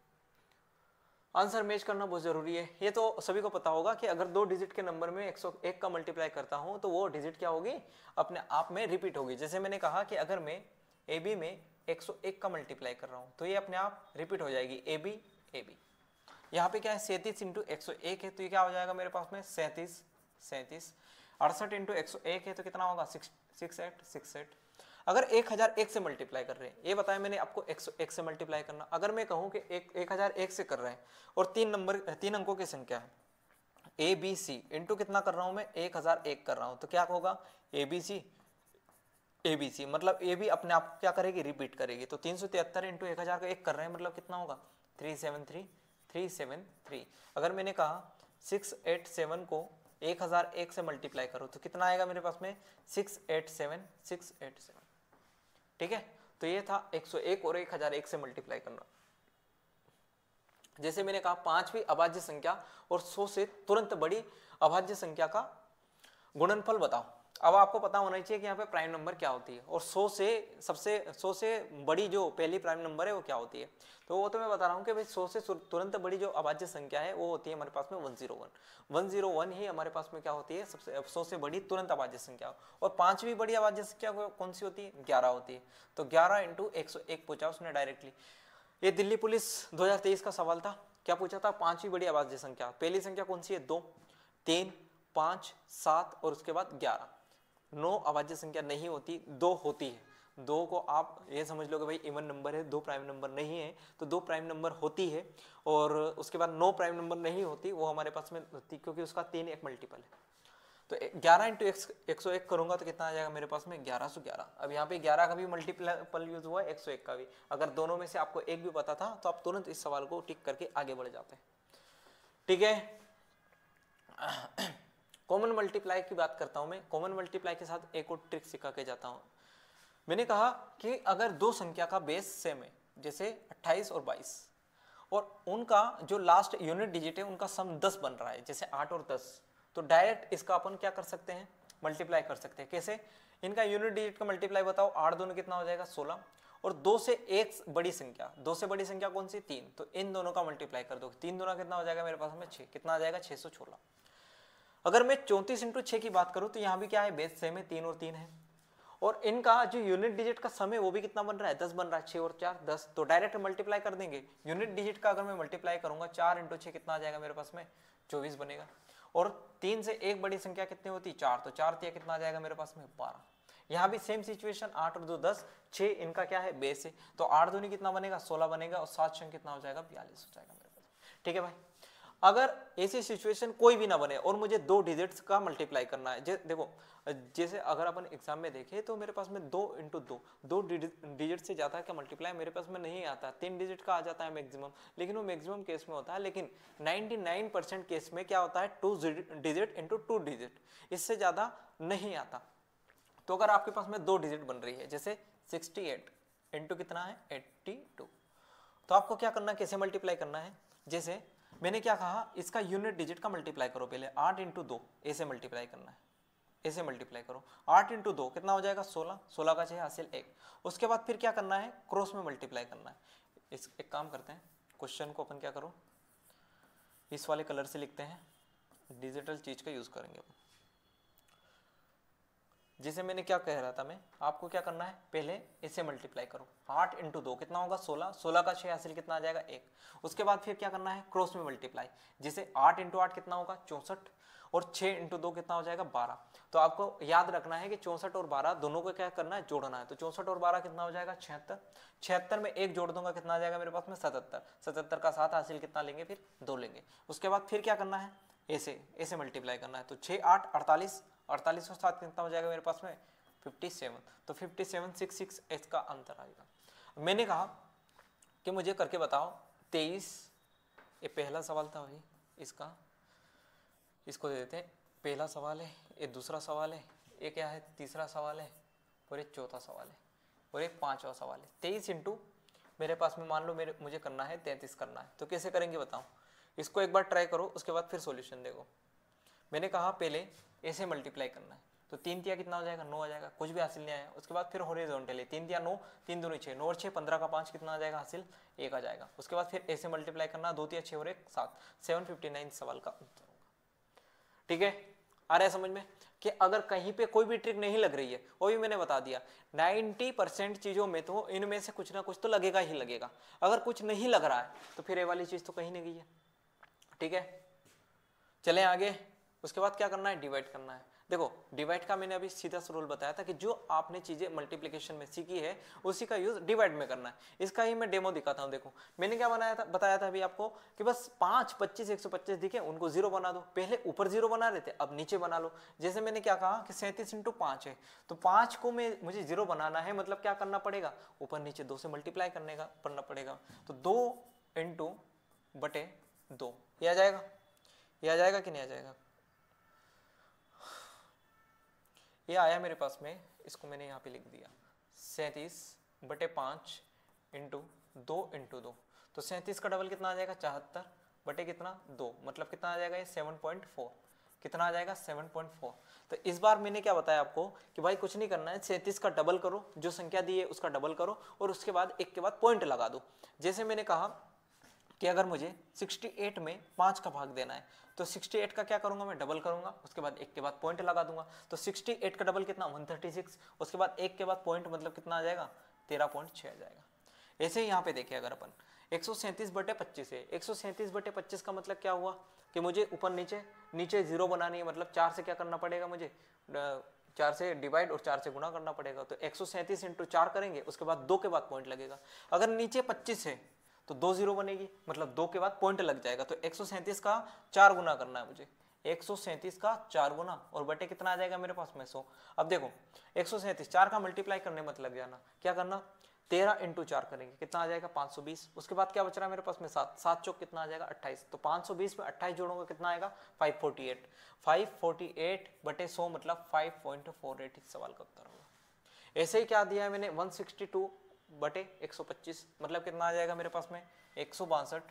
Speaker 1: आंसर मैच करना बहुत ज़रूरी है। ये तो सभी को पता होगा कि अगर दो डिजिट के नंबर में 101 का मल्टीप्लाई करता हूँ तो वो डिजिट क्या होगी? अपने आप में रिपीट होगी। जैसे मैंने कहा कि अगर मैं ए बी में 101 का मल्टीप्लाई कर रहा हूँ तो ये अपने आप रिपीट हो जाएगी। ए बी ए बी यहाँ पे क्या है? सैंतीस इंटू एक सौ एक है तो ये क्या हो जाएगा मेरे पास में? सैंतीस सैंतीस, अड़सठ इंटू एक सौ एक है तो कितना होगा? Six six eight six eight अगर एक हज़ार एक से मल्टीप्लाई कर रहे हैं, ये बताया मैंने आपको एक सौ एक से मल्टीप्लाई करना। अगर मैं कहूँ कि एक एक हज़ार एक से कर रहे हैं, और तीन नंबर, तीन अंकों की संख्या है ए बी सी इंटू कितना कर रहा हूँ मैं? एक हज़ार एक कर रहा हूँ तो क्या होगा? A B C A B C मतलब ए भी अपने आप क्या करेगी? रिपीट करेगी। तो तीन सौ तिहत्तर इंटू एक हज़ार का एक कर रहे हैं मतलब कितना होगा? Three seven three three seven three अगर मैंने कहा सिक्स एट सेवन को एक हज़ार एक से मल्टीप्लाई करो तो कितना आएगा मेरे पास में? Six eight seven six eight seven ठीक है? तो ये था एक सौ एक और एक हज़ार एक से मल्टीप्लाई करना। जैसे मैंने कहा पांचवी अभाज्य संख्या और सौ से तुरंत बड़ी अभाज्य संख्या का गुणनफल बताओ। अब आपको पता होना चाहिए कि यहाँ पे प्राइम नंबर क्या होती है और 100 से सबसे 100 से बड़ी जो पहली प्राइम नंबर है वो क्या होती है? तो वो तो मैं बता रहा हूँ कि भाई 100 से तुरंत बड़ी जो अभाज्य संख्या है वो होती है हमारे पास में 101 101 ही हमारे पास में क्या होती है? सबसे 100 से बड़ी तुरंत अभाज्य संख्या और पांचवी बड़ी अभाज्य संख्या कौन सी होती है? ग्यारह होती है। तो ग्यारह इंटू एक सौ, एक पूछा उसने डायरेक्टली ये दिल्ली पुलिस दो हज़ार तेईस का सवाल था। क्या पूछा था? पांचवी बड़ी अभाज्य संख्या। पहली संख्या कौन सी है? दो, तीन, पाँच, सात और उसके बाद ग्यारह. नौ अभाज्य संख्या नहीं होती, दो होती है। दो को आप ये समझ लो कि भाई इवन नंबर है, दो प्राइम नंबर नहीं है तो दो प्राइम नंबर होती है, और उसके बाद नौ प्राइम नंबर नहीं होती, वो हमारे पास में होती, क्योंकि उसका तीन एक मल्टीपल है। तो ग्यारह इंटू एक्स एक सौ एक करूँगा तो कितना आ जाएगा मेरे पास में? ग्यारह सौ ग्यारह। अब यहाँ पे ग्यारह का भी मल्टीपल यूज़ हुआ है, एक सौ एक का भी। अगर दोनों में से आपको एक भी पता था तो आप तुरंत इस सवाल को टिक करके आगे बढ़ जाते हैं। ठीक है? कॉमन मल्टीप्लाई की बात करता हूँ मैं। कॉमन मल्टीप्लाई के साथ एक और ट्रिक सिखा के जाता हूँ। मैंने कहा कि अगर दो संख्या का बेस सेम है, जैसे 28 और 22 और उनका जो लास्ट यूनिट डिजिट है, उनका सम 10 बन रहा है, जैसे 8 और 10 तो डायरेक्ट इसका अपन क्या कर सकते हैं? मल्टीप्लाई कर सकते हैं। कैसे? इनका यूनिट डिजिट का मल्टीप्लाई बताओ, आठ दोनों कितना हो जाएगा? सोलह। और दो से एक बड़ी संख्या, दो से बड़ी संख्या कौन सी? तीन। तो इन दोनों का मल्टीप्लाई कर दो। तीन दोनों कितना हो जाएगा मेरे पास में छह? कितना आ जाएगा? छह सौ सोलह। अगर मैं चौंतीस इंटू छह की बात करूँ तो यहाँ भी क्या है? बेस सेम है तीन और तीन है। और इनका जो यूनिट डिजिट का समय वो भी कितना बन रहा है? दस बन रहा है, छह और चार, दस। तो डायरेक्ट मल्टीप्लाई कर देंगे। यूनिट डिजिट का अगर मैं मल्टीप्लाई करूँगा, चार इंटू छह कितना आ जाएगा मेरे पास में? चौबीस बनेगा। और तीन से एक बड़ी संख्या कितनी होती? है चार। तो चार तिया कितना आ जाएगा मेरे पास में? बारह। यहाँ भी सेम सिचुएशन आठ और दो दस, छह इनका क्या है? बेस है। तो आठ दूनी कितना बनेगा? सोलह बनेगा और सात छंग कितना हो जाएगा? बयालीस हो जाएगा मेरे पास। ठीक है भाई? अगर ऐसी सिचुएशन कोई भी ना बने और मुझे दो डिजिट्स का मल्टीप्लाई करना है जे, देखो जैसे अगर अपन एग्ज़ाम में देखें तो मेरे पास में दो इंटू दो दो डिजिट से है क्या मल्टीप्लाई मेरे पास में नहीं आता। तीन डिजिट का आ जाता है मैक्सिमम लेकिन वो मैक्सिमम केस में होता है लेकिन 99 परसेंट केस में क्या होता है two digit into two digit इससे ज़्यादा नहीं आता। तो अगर आपके पास में दो डिजिट बन रही है जैसे 68 एट इंटू कितना है 82 तो आपको क्या करना है कैसे मल्टीप्लाई करना है जैसे मैंने क्या कहा, इसका यूनिट डिजिट का मल्टीप्लाई करो पहले, आठ इंटू दो ऐसे मल्टीप्लाई करना है। ऐसे मल्टीप्लाई करो। आठ इंटू दो, कितना हो जाएगा? सोलह। सोलह का चाहिए हासिल एक। उसके बाद फिर क्या करना है? क्रॉस में मल्टीप्लाई करना है। इस, एक काम करते हैं। क्वेश्चन को अपन क्या करो? इस वाले कलर से लिखते हैं। डिजिटल चीज़ का यूज़ करेंगे अपन। जिसे मैंने क्या कह रहा था मैं? आपको क्या करना है? पहले इसे मल्टीप्लाई करो। आठ इंटू दो कितना होगा? सोलह। सोलह का छह हासिल कितना आ जाएगा? एक। उसके बाद फिर क्या करना है? क्रॉस में मल्टीप्लाई जिसे आठ इंटू आठ कितना होगा? चौसठ। और छह इंटू दो कितना हो जाएगा? बारह। तो आपको याद रखना है कि चौसठ और बारह दोनों को क्या करना है? जोड़ना है। तो चौसठ और बारह कितना हो जाएगा? छिहत्तर। छिहत्तर में एक जोड़ दूँगा, कितना आ जाएगा मेरे पास में? सतहत्तर। सतहत्तर का सात हासिल कितना लेंगे? फिर दो लेंगे। उसके बाद फिर क्या करना है? ऐसे ऐसे मल्टीप्लाई करना है। तो छः आठ, अड़तालीस। अड़तालीस सौ सात कितना हो जाएगा मेरे पास में फिफ्टी सेवन तो फिफ्टी सेवन सिक्स सिक्स इसका अंतर आएगा मैंने कहा कि मुझे करके बताओ, तेईस, ये पहला सवाल था भाई, इसका। इसको दे देते हैं, पहला सवाल है, ये दूसरा सवाल है, ये क्या है, तीसरा सवाल है, और ये चौथा सवाल है, और ये पाँचवा सवाल है। तेईस इंटू मेरे पास में मान लो मेरे, मुझे करना है, तैंतीस करना है तो कैसे करेंगे बताओ? इसको एक बार ट्राई करो, उसके बाद फिर सॉल्यूशन देखो। मैंने कहा, पहले ऐसे मल्टीप्लाई करना है। तो तीन तिया कितना हो जाएगा? नौ आ जाएगा। कुछ भी हासिल नहीं आया। उसके बाद फिर हॉरिजॉन्टल तीन तिया नौ, तीन दोनों छः। नौ और छः, पंद्रह का पाँच कितना आ जाएगा हासिल? एक आ जाएगा। उसके बाद फिर ऐसे मल्टीप्लाई करना दो तिया छः और एक, सात। सेवन फिफ्टी नाइन सवाल का उत्तर होगा। ठीक है? आ रहा है समझ में? कि अगर कहीं पे कोई भी ट्रिक नहीं लग रही है, वो भी मैंने बता दिया। 90 परसेंट चीज़ों में तो इनमें से कुछ ना कुछ तो लगेगा ही लगेगा। अगर कुछ नहीं लग रहा है तो फिर ये वाली चीज़ तो कहीं नहीं गई है। ठीक है? चले आगे। उसके बाद क्या करना है? डिवाइड करना है। देखो डिवाइड का मैंने अभी सीधा सा रूल बताया था कि जो आपने चीज़ें मल्टीप्लीकेशन में सीखी है, उसी का यूज़ डिवाइड में करना है। इसका ही मैं डेमो दिखाता हूँ, देखो। मैंने क्या बनाया था, बताया था अभी आपको कि बस पाँच, पच्चीस, एक सौ पच्चीस दिखे, उनको ज़ीरो बना दो। पहले ऊपर ज़ीरो बना रहे थे अब नीचे बना लो। जैसे मैंने क्या कहा कि सैंतीस इंटू पाँच है तो पाँच को मैं, मुझे ज़ीरो बनाना है मतलब क्या करना पड़ेगा? ऊपर नीचे दो से मल्टीप्लाई करने का, करना पड़ेगा। तो दो इंटू बटे दो, ये आ जाएगा? ये आ जाएगा कि नहीं आ जाएगा? ये आया मेरे पास में, इसको मैंने यहाँ पे लिख दिया। सैंतीस बटे पाँच इंटू दो इंटू दो। तो सैंतीस का डबल कितना आ जाएगा? चौहत्तर बटे कितना? दो। मतलब कितना आ जाएगा ये? सेवन पॉइंट फोर कितना आ जाएगा? सेवन पॉइंट फोर तो इस बार मैंने क्या बताया आपको कि भाई कुछ नहीं करना है, सैंतीस का डबल करो, जो संख्या दी है उसका डबल करो और उसके बाद एक के बाद पॉइंट लगा दो। जैसे मैंने कहा कि अगर मुझे 68 में पाँच का भाग देना है तो 68 का क्या करूँगा मैं? डबल करूँगा, उसके बाद एक के बाद पॉइंट लगा दूँगा। तो 68 का डबल कितना? 136 उसके बाद एक के बाद पॉइंट मतलब कितना आ जाएगा? तेरह पॉइंट छः आ जाएगा। ऐसे ही यहाँ पे देखिए अगर अपन, एक सौ सैंतीस बटे पच्चीस है। एक सौ सैंतीस बटे पच्चीस का मतलब क्या हुआ? कि मुझे ऊपर नीचे नीचे ज़ीरो बनानी है मतलब चार से क्या करना पड़ेगा मुझे? चार से डिवाइड और चार से गुना करना पड़ेगा। तो एक सौ सैंतीस इंटू चार करेंगे, उसके बाद दो के बाद पॉइंट लगेगा। अगर नीचे पच्चीस है तो दो ज़ीरो बनेगी मतलब दो के बाद पॉइंट लग जाएगा। तो एक का चार गुना करना है मुझे। एक का चार गुना, और बटे कितना आ जाएगा मेरे पास? में सौ। अब देखो, एक चार का मल्टीप्लाई करने मत लग जाना। क्या करना? तेरह इंटू चार करेंगे। कितना आ जाएगा? 520 उसके बाद क्या बच रहा है मेरे पास? में सात सात चौक कितना आ जाएगा? 28 तो 520 में 28 जोड़ोगे, कितना आएगा? 548 548 बटे 100 मतलब 5.48 इस सवाल का उत्तर होगा। ऐसे ही क्या दिया है मैंने? 162 बटे 125 मतलब कितना आ जाएगा मेरे पास में? एक सौ बासठ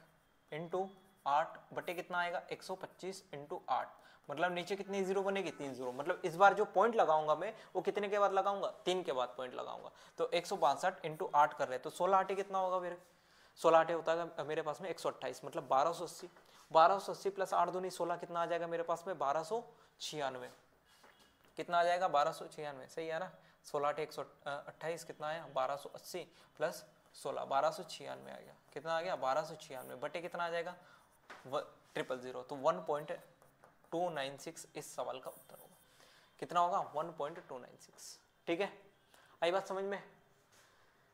Speaker 1: इंटू आठ, बटे कितना आएगा? 125 पच्चीस इंटू आठ। मतलब नीचे कितनी ज़ीरो बनेगी? तीन ज़ीरो मतलब इस बार जो पॉइंट लगाऊँगा मैं, वो कितने के बाद लगाऊँगा? तीन के बाद पॉइंट लगाऊँगा। तो एक सौ बासठ इंटू आठ कर रहे तो सोलह आटे कितना होगा मेरे? सोलह आटे होता है मेरे पास में एक सौ अट्ठाईस मतलब बारह सौ अस्सी। बारह सौ अस्सी प्लस आठ दूनी सोलह कितना आ जाएगा मेरे पास में? बारह सौ छियानवे। कितना आ जाएगा? बारह सौ छियानवे। सही है ना? सोलह आठ, एक सौ अट्ठाईस कितना आया? बारह सौ अस्सी प्लस सोलह, बारह सौ छियानवे आ गया। कितना आ गया? बारह सौ छियानवे। बटे कितना आ जाएगा? ट्रिपल ज़ीरो तो one point two nine six इस सवाल का उत्तर होगा। कितना होगा? One point two nine six ठीक है? आई बात समझ में?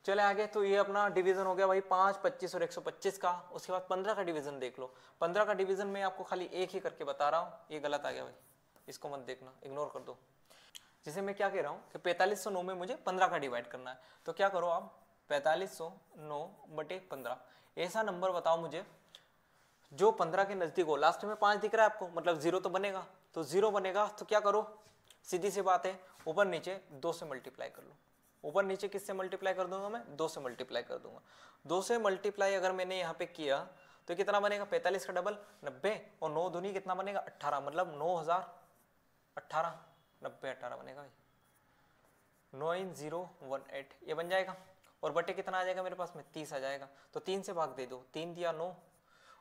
Speaker 1: चले आगे। तो ये अपना डिवीज़न हो गया भाई पाँच, पच्चीस और एक सौ पच्चीस का। उसके बाद पंद्रह का डिवीज़न देख लो। पंद्रह का डिवीज़न में आपको खाली एक ही करके बता रहा हूँ। ये गलत आ गया भाई। इसको मत देखना। इग्नोर कर दो। जिसे मैं क्या कह रहा हूँ कि पैंतालीस सौ नौ में मुझे पंद्रह का डिवाइड करना है। तो क्या करो आप? पैंतालीस सौ नौ बटे पंद्रह। ऐसा नंबर बताओ मुझे, जो पंद्रह के नज़दीक हो। लास्ट में पाँच दिख रहा है आपको मतलब ज़ीरो तो बनेगा। तो ज़ीरो बनेगा तो क्या करो? सीधी सी बात है, ऊपर नीचे दो से मल्टीप्लाई कर लो। ऊपर नीचे किससे मल्टीप्लाई कर दूँगा मैं? दो से मल्टीप्लाई कर दूँगा। दो से मल्टीप्लाई अगर मैंने यहाँ पे किया तो कितना बनेगा? पैंतालीस का डबल नब्बे। और नौ दुनी कितना बनेगा? अट्ठारह मतलब नौ हज़ार अट्ठारह। नब्बे अट्ठारह बनेगा भाई। नाइन ज़ीरो वन एट ये बन जाएगा। और बटे कितना आ जाएगा मेरे पास में? तीस आ जाएगा। तो तीन से भाग दे दो। तीन दिया नौ,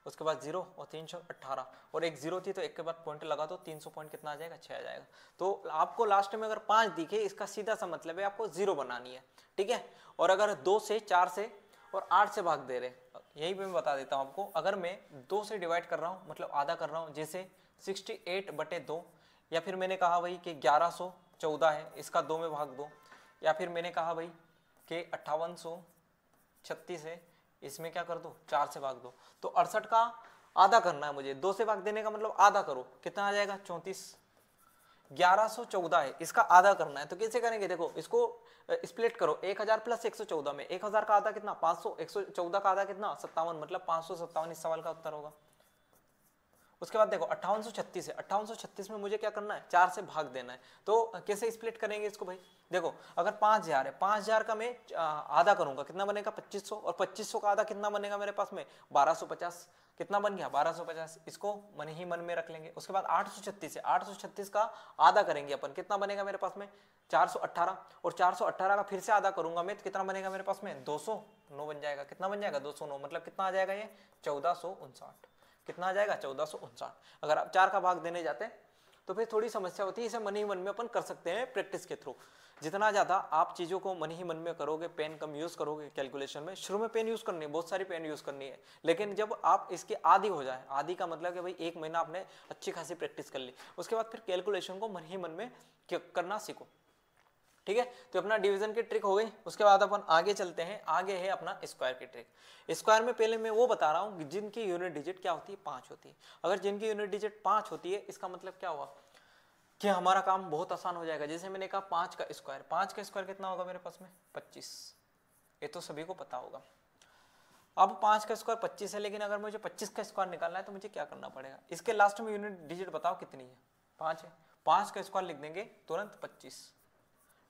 Speaker 1: उसके बाद ज़ीरो और तीन सौ अट्ठारह और एक ज़ीरो थी तो एक के बाद पॉइंट लगा दो, तीन सौ पॉइंट कितना आ जाएगा? छः आ जाएगा। तो आपको लास्ट में अगर पाँच दिखे, इसका सीधा सा मतलब है आपको ज़ीरो बनानी है। ठीक है? और अगर दो से, चार से और आठ से भाग दे रहे यही पे मैं बता देता हूँ आपको, अगर मैं दो से डिवाइड कर रहा हूँ मतलब आधा कर रहा हूँ, जैसे सिक्सटी एट बटे दो या फिर मैंने कहा भाई कि ग्यारह सौ चौदह है, इसका दो में भाग दो। या फिर मैंने कहा भाई कि अट्ठावन है, इसमें क्या कर दो? चार से भाग दो। तो अड़सठ का आधा करना है मुझे। दो से भाग देने का मतलब आधा करो। कितना आ जाएगा? चौंतीस। ग्यारह सौ चौदह है, इसका आधा करना है। तो कैसे करेंगे? देखो, इसको स्प्लिट करो। एक हज़ार प्लस एक सौ चौदह में। एक हज़ार का आधा कितना? पाँच सौ। एक सौ चौदह का आधा कितना? सत्तावन। मतलब पाँच सौ सत्तावन इस सवाल का उत्तर होगा। उसके बाद देखो, अट्ठावन सौ छत्तीस है। अट्ठावन सौ छत्तीस में मुझे क्या करना है? चार से भाग देना है। तो कैसे स्प्लिट करेंगे इसको भाई? देखो, अगर पाँच हज़ार है, पाँच हज़ार का मैं आधा करूँगा। कितना बनेगा? पच्चीस सौ। और पच्चीस सौ का आधा कितना बनेगा मेरे पास में? बारह सौ पचास। कितना बन गया? बारह सौ पचास। इसको मन ही मन में रख लेंगे। उसके बाद आठ सौ छत्तीस है। आठ सौ छत्तीस का आधा करेंगे अपन। कितना बनेगा मेरे पास में? चार सौ अट्ठारह। और चार सौ अट्ठारह का फिर से आधा करूँगा मैं। तो कितना बनेगा मेरे पास में? दो सौ नौ बन जाएगा। कितना बन जाएगा? दो सौ नौ। मतलब कितना आ जाएगा ये? चौदह कितना आ जाएगा? चौदह अगर आप चार का भाग देने जाते हैं तो फिर थोड़ी समस्या होती है, इसे मन ही मन में अपन कर सकते हैं प्रैक्टिस के थ्रू जितना ज़्यादा आप चीज़ों को मन ही मन में करोगे पेन कम यूज़ करोगे कैलकुलेशन में, शुरू में पेन यूज़ करनी है, बहुत सारी पेन यूज़ करनी है। लेकिन जब आप इसके आदि हो जाए आदि का मतलब कि भाई एक महीना आपने अच्छी खासी प्रैक्टिस कर ली, उसके बाद फिर कैलकुलेशन को मन ही मन में करना सीखो। ठीक है? तो अपना डिवीज़न की ट्रिक हो गई। उसके बाद अपन आगे चलते हैं। आगे है अपना स्क्वायर की ट्रिक स्क्वायर में पहले मैं वो बता रहा हूँ जिनकी यूनिट डिजिट क्या होती है? पाँच होती है। अगर जिनकी यूनिट डिजिट पाँच होती है, इसका मतलब क्या हुआ? कि हमारा काम बहुत आसान हो जाएगा। जैसे मैंने कहा, पाँच का स्क्वायर पाँच का स्क्वायर कितना होगा मेरे पास में? पच्चीस। ये तो सभी को पता होगा। अब पाँच का स्क्वायर पच्चीस है, लेकिन अगर मुझे पच्चीस का स्क्वायर निकालना है तो मुझे क्या करना पड़ेगा? इसके लास्ट में यूनिट डिजिट बताओ कितनी है? पाँच है। पाँच का स्क्वायर लिख देंगे, तुरंत पच्चीस।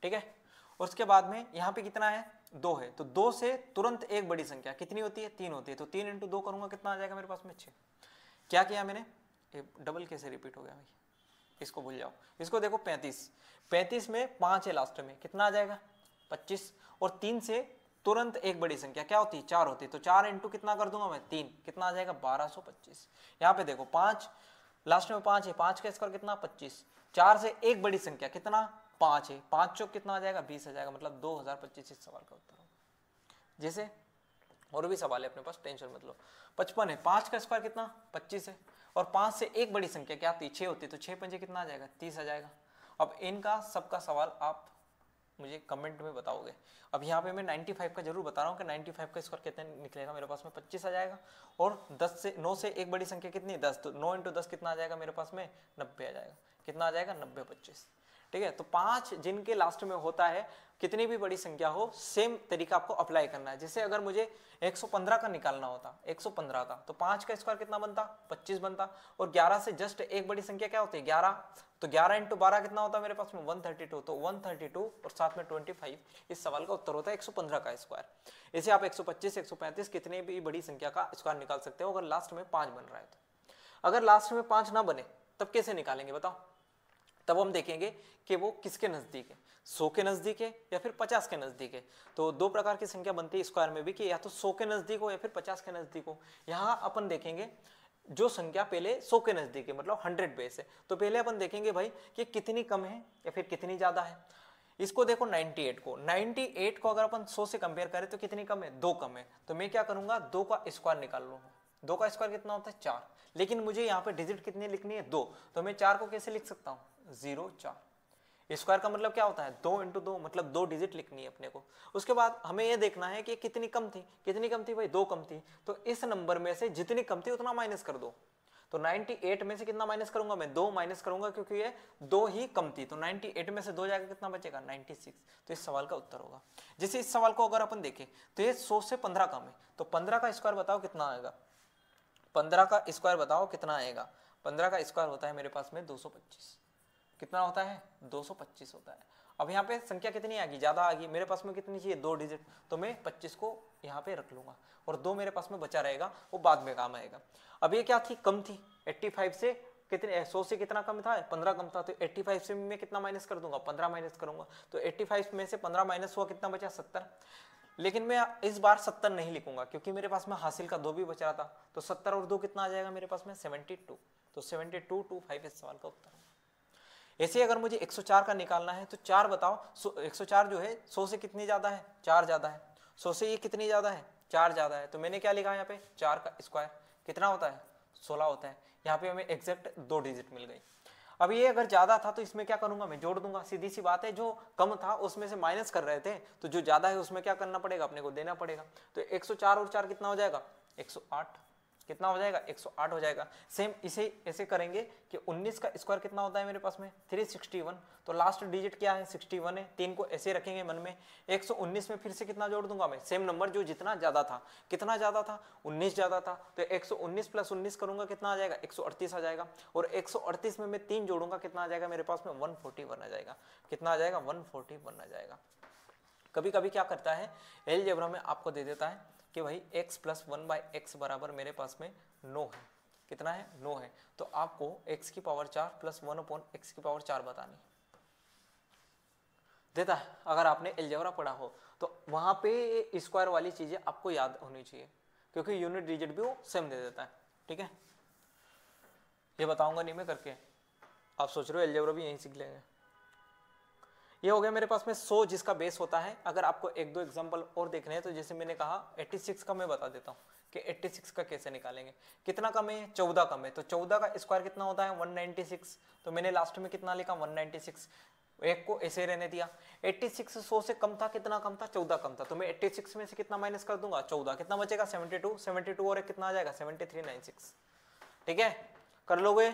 Speaker 1: ठीक है? और उसके बाद में यहाँ पे कितना है? दो है। तो दो से तुरंत एक बड़ी संख्या कितनी होती है? तीन होती है। तो तीन इंटू दो करूँगा, कितना आ जाएगा मेरे पास में? छः। क्या किया मैंने? डबल कैसे रिपीट हो गया भाई। इसको भूल जाओ। इसको देखो पैंतीस। पैंतीस में पाँच है लास्ट में। कितना आ जाएगा? पच्चीस। और तीन से तुरंत एक बड़ी संख्या। क्या होती? है चार होती। है तो चार इंटू कितना कर दूँगा मैं? तीन। कितना आ जाएगा? बारह सौ पच्चीस। यहाँ पे देखो, पाँच। लास्ट में पाँच है। पाँच का स्क्वायर कितना? पच्चीस। चार से एक बड़ी संख्या कितना? पाँच है। पाँच चौक कितना आ जाएगा? बीस आ जाएगा। मतलब दो हज़ार पच्चीस इस सवाल का उत्तर जैसे और भी सवाल है अपने पास, टेंशन मतलब पचपन है। पाँच का स्क्वायर कितना? पच्चीस है। और पाँच से एक बड़ी संख्या क्या आती है? छह होती तो छह पंजे कितना आ जाएगा? तीस आ जाएगा। अब इनका सबका सवाल आप मुझे कमेंट में बताओगे। अब यहाँ पे मैं 95 का ज़रूर बता रहा हूँ कि 95 का स्कोर कितने निकलेगा? मेरे पास में 25 आ जाएगा। और 10 से 9 से एक बड़ी संख्या कितनी? है 10 तो 9 इंटू दस कितना आ जाएगा मेरे पास में? 90 आ जाएगा। कितना आ जाएगा? 90 25 ठीक है? तो पाँच जिनके लास्ट में होता है, कितनी भी बड़ी संख्या हो सेम तरीका आपको अप्लाई करना है। जैसे अगर मुझे 115 का निकालना होता 115 का तो पाँच का स्क्वायर कितना बनता? 25 बनता। और 11 से जस्ट एक बड़ी संख्या क्या होती है? 11 तो 11 इंटू बारह कितना होता है मेरे पास में? 132 तो 132 और साथ में 25 इस सवाल का उत्तर होता है 115 का स्क्वायर इसे आप 125 135 कितने भी बड़ी संख्या का स्क्वायर निकाल सकते हो, अगर लास्ट में पाँच बन रहा है तो। अगर लास्ट में पाँच ना बने, तब कैसे निकालेंगे? बताओ। तब हम देखेंगे कि वो किसके नज़दीक है? सौ के नज़दीक है या फिर पचास के नज़दीक है? तो दो प्रकार की संख्या बनती है स्क्वायर में भी कि या तो सौ के नज़दीक हो या फिर पचास के नज़दीक हो। यहाँ अपन देखेंगे जो संख्या पहले सौ के नज़दीक है मतलब हंड्रेड बेस है। तो पहले अपन देखेंगे भाई कि कितनी कम है या फिर कितनी ज़्यादा है। इसको देखो 98 को। 98 को अगर अपन 100 से कंपेयर करें तो कितनी कम है? दो कम है। तो मैं क्या करूँगा? दो का स्क्वायर निकाल लूँगा। दो का स्क्वायर कितना होता है? चार। लेकिन मुझे यहाँ पे डिजिट कितनी लिखनी है? दो। तो मैं चार को कैसे लिख सकता हूँ? ज़ीरो, चार। स्क्वायर का मतलब क्या होता है? दो इंटू दो मतलब दो डिजिट लिखनी है अपने को। उसके बाद हमें यह देखना है कि कितनी कम थी। कितनी कम थी भाई? दो कम थी। तो इस नंबर में से जितनी कम थी, उतना माइनस कर दो। तो 98 में से कितना माइनस करूँगा मैं? दो माइनस करूँगा क्योंकि ये दो ही कम थी। तो 98 में से दो जाएगा, कितना बचेगा? 96 तो इस सवाल का उत्तर होगा। जैसे इस सवाल को अगर अपन देखें तो ये 100 से 15 कम है। तो 15 का स्क्वायर बताओ कितना आएगा? 15 का स्क्वायर बताओ कितना आएगा? 15 का स्क्वायर होता है मेरे पास में 225 कितना होता है? 225 होता है। अब यहाँ पे संख्या कितनी आ गई ज़्यादा आ गई मेरे पास में कितनी चाहिए? दो डिजिट तो मैं 25 को यहाँ पे रख लूँगा और दो मेरे पास में बचा रहेगा, वो बाद में काम आएगा। अब ये क्या थी? कम थी। 85 से कितने सौ से कितना कम था? 15 कम था। तो 85 से मैं कितना माइनस कर दूँगा? 15 माइनस करूँगा। तो 85 में से 15 माइनस हुआ कितना बचा? 70 लेकिन मैं इस बार 70 नहीं लिखूँगा, क्योंकि मेरे पास में हासिल का दो भी बच रहा था। तो 70 और दो कितना आ जाएगा मेरे पास में? 72 तो 72 टू टू फाइव इस सवाल का उत्तर ऐसे अगर मुझे 104 का निकालना है तो चार बताओ। 104 जो है 100 से कितनी ज़्यादा है? चार ज़्यादा है। 100 से ये कितनी ज़्यादा है? चार ज़्यादा है। तो मैंने क्या लिखा यहाँ पे? चार का स्क्वायर। कितना होता है? 16 होता है। यहाँ पे हमें एग्जैक्ट दो डिजिट मिल गई। अब ये अगर ज़्यादा था तो इसमें क्या करूँगा मैं? जोड़ दूँगा। सीधी सी बात है, जो कम था उसमें से माइनस कर रहे थे तो जो ज़्यादा है उसमें क्या करना पड़ेगा? अपने को देना पड़ेगा। तो 104 और चार कितना हो जाएगा? 108 कितना हो जाएगा? 108 हो जाएगा। सेम इसे, ऐसे करेंगे कि 19 का स्क्वायर कितना होता है मेरे पास में? 361 तो लास्ट डिजिट क्या है? 61 है। तीन को ऐसे रखेंगे मन में। 119 में फिर से कितना जोड़ दूँगा मैं? सेम नंबर जो जितना ज़्यादा था। कितना ज़्यादा था? 19 ज़्यादा था। तो 119 प्लस 19 करूँगा कितना आ जाएगा? 138 आ जाएगा। और 138 में मैं तीन जोड़ूँगा कितना आ जाएगा मेरे पास में? 141 आ जाएगा। कितना आ जाएगा? 141 आ जाएगा। कभी कभी क्या करता है एल जेबरा में आपको दे देता है कि भाई x plus one by x बराबर मेरे पास में नो है। कितना है? नो है। तो आपको x की पावर चार प्लस वन अपॉन एक्स की पावर चार बतानी देता है। अगर आपने एलजेवरा पढ़ा हो तो वहाँ पे स्क्वायर वाली चीज़ें आपको याद होनी चाहिए, क्योंकि यूनिट डिजिट भी वो सेम दे देता है। ठीक है? ये बताऊँगा नहीं मैं करके। आप सोच रहे हो एलजेवरा भी यहीं सीख लेंगे। ये हो गया मेरे पास में 100 जिसका बेस होता है। अगर आपको एक दो एग्जांपल और देखने हैं तो जैसे मैंने कहा 86 का मैं बता देता हूँ कि 86 का कैसे निकालेंगे। कितना कम है? 14 कम है। तो 14 का स्क्वायर कितना होता है? 196 तो मैंने लास्ट में कितना लिखा? 196 एक को ऐसे रहने दिया। 86 100 से कम था, कितना कम था? 14 कम था। तो मैं 86 में से कितना माइनस कर दूँगा? 14 कितना बचेगा? 72 72 और एक कितना आ जाएगा? 7396 ठीक है? कर लोगे?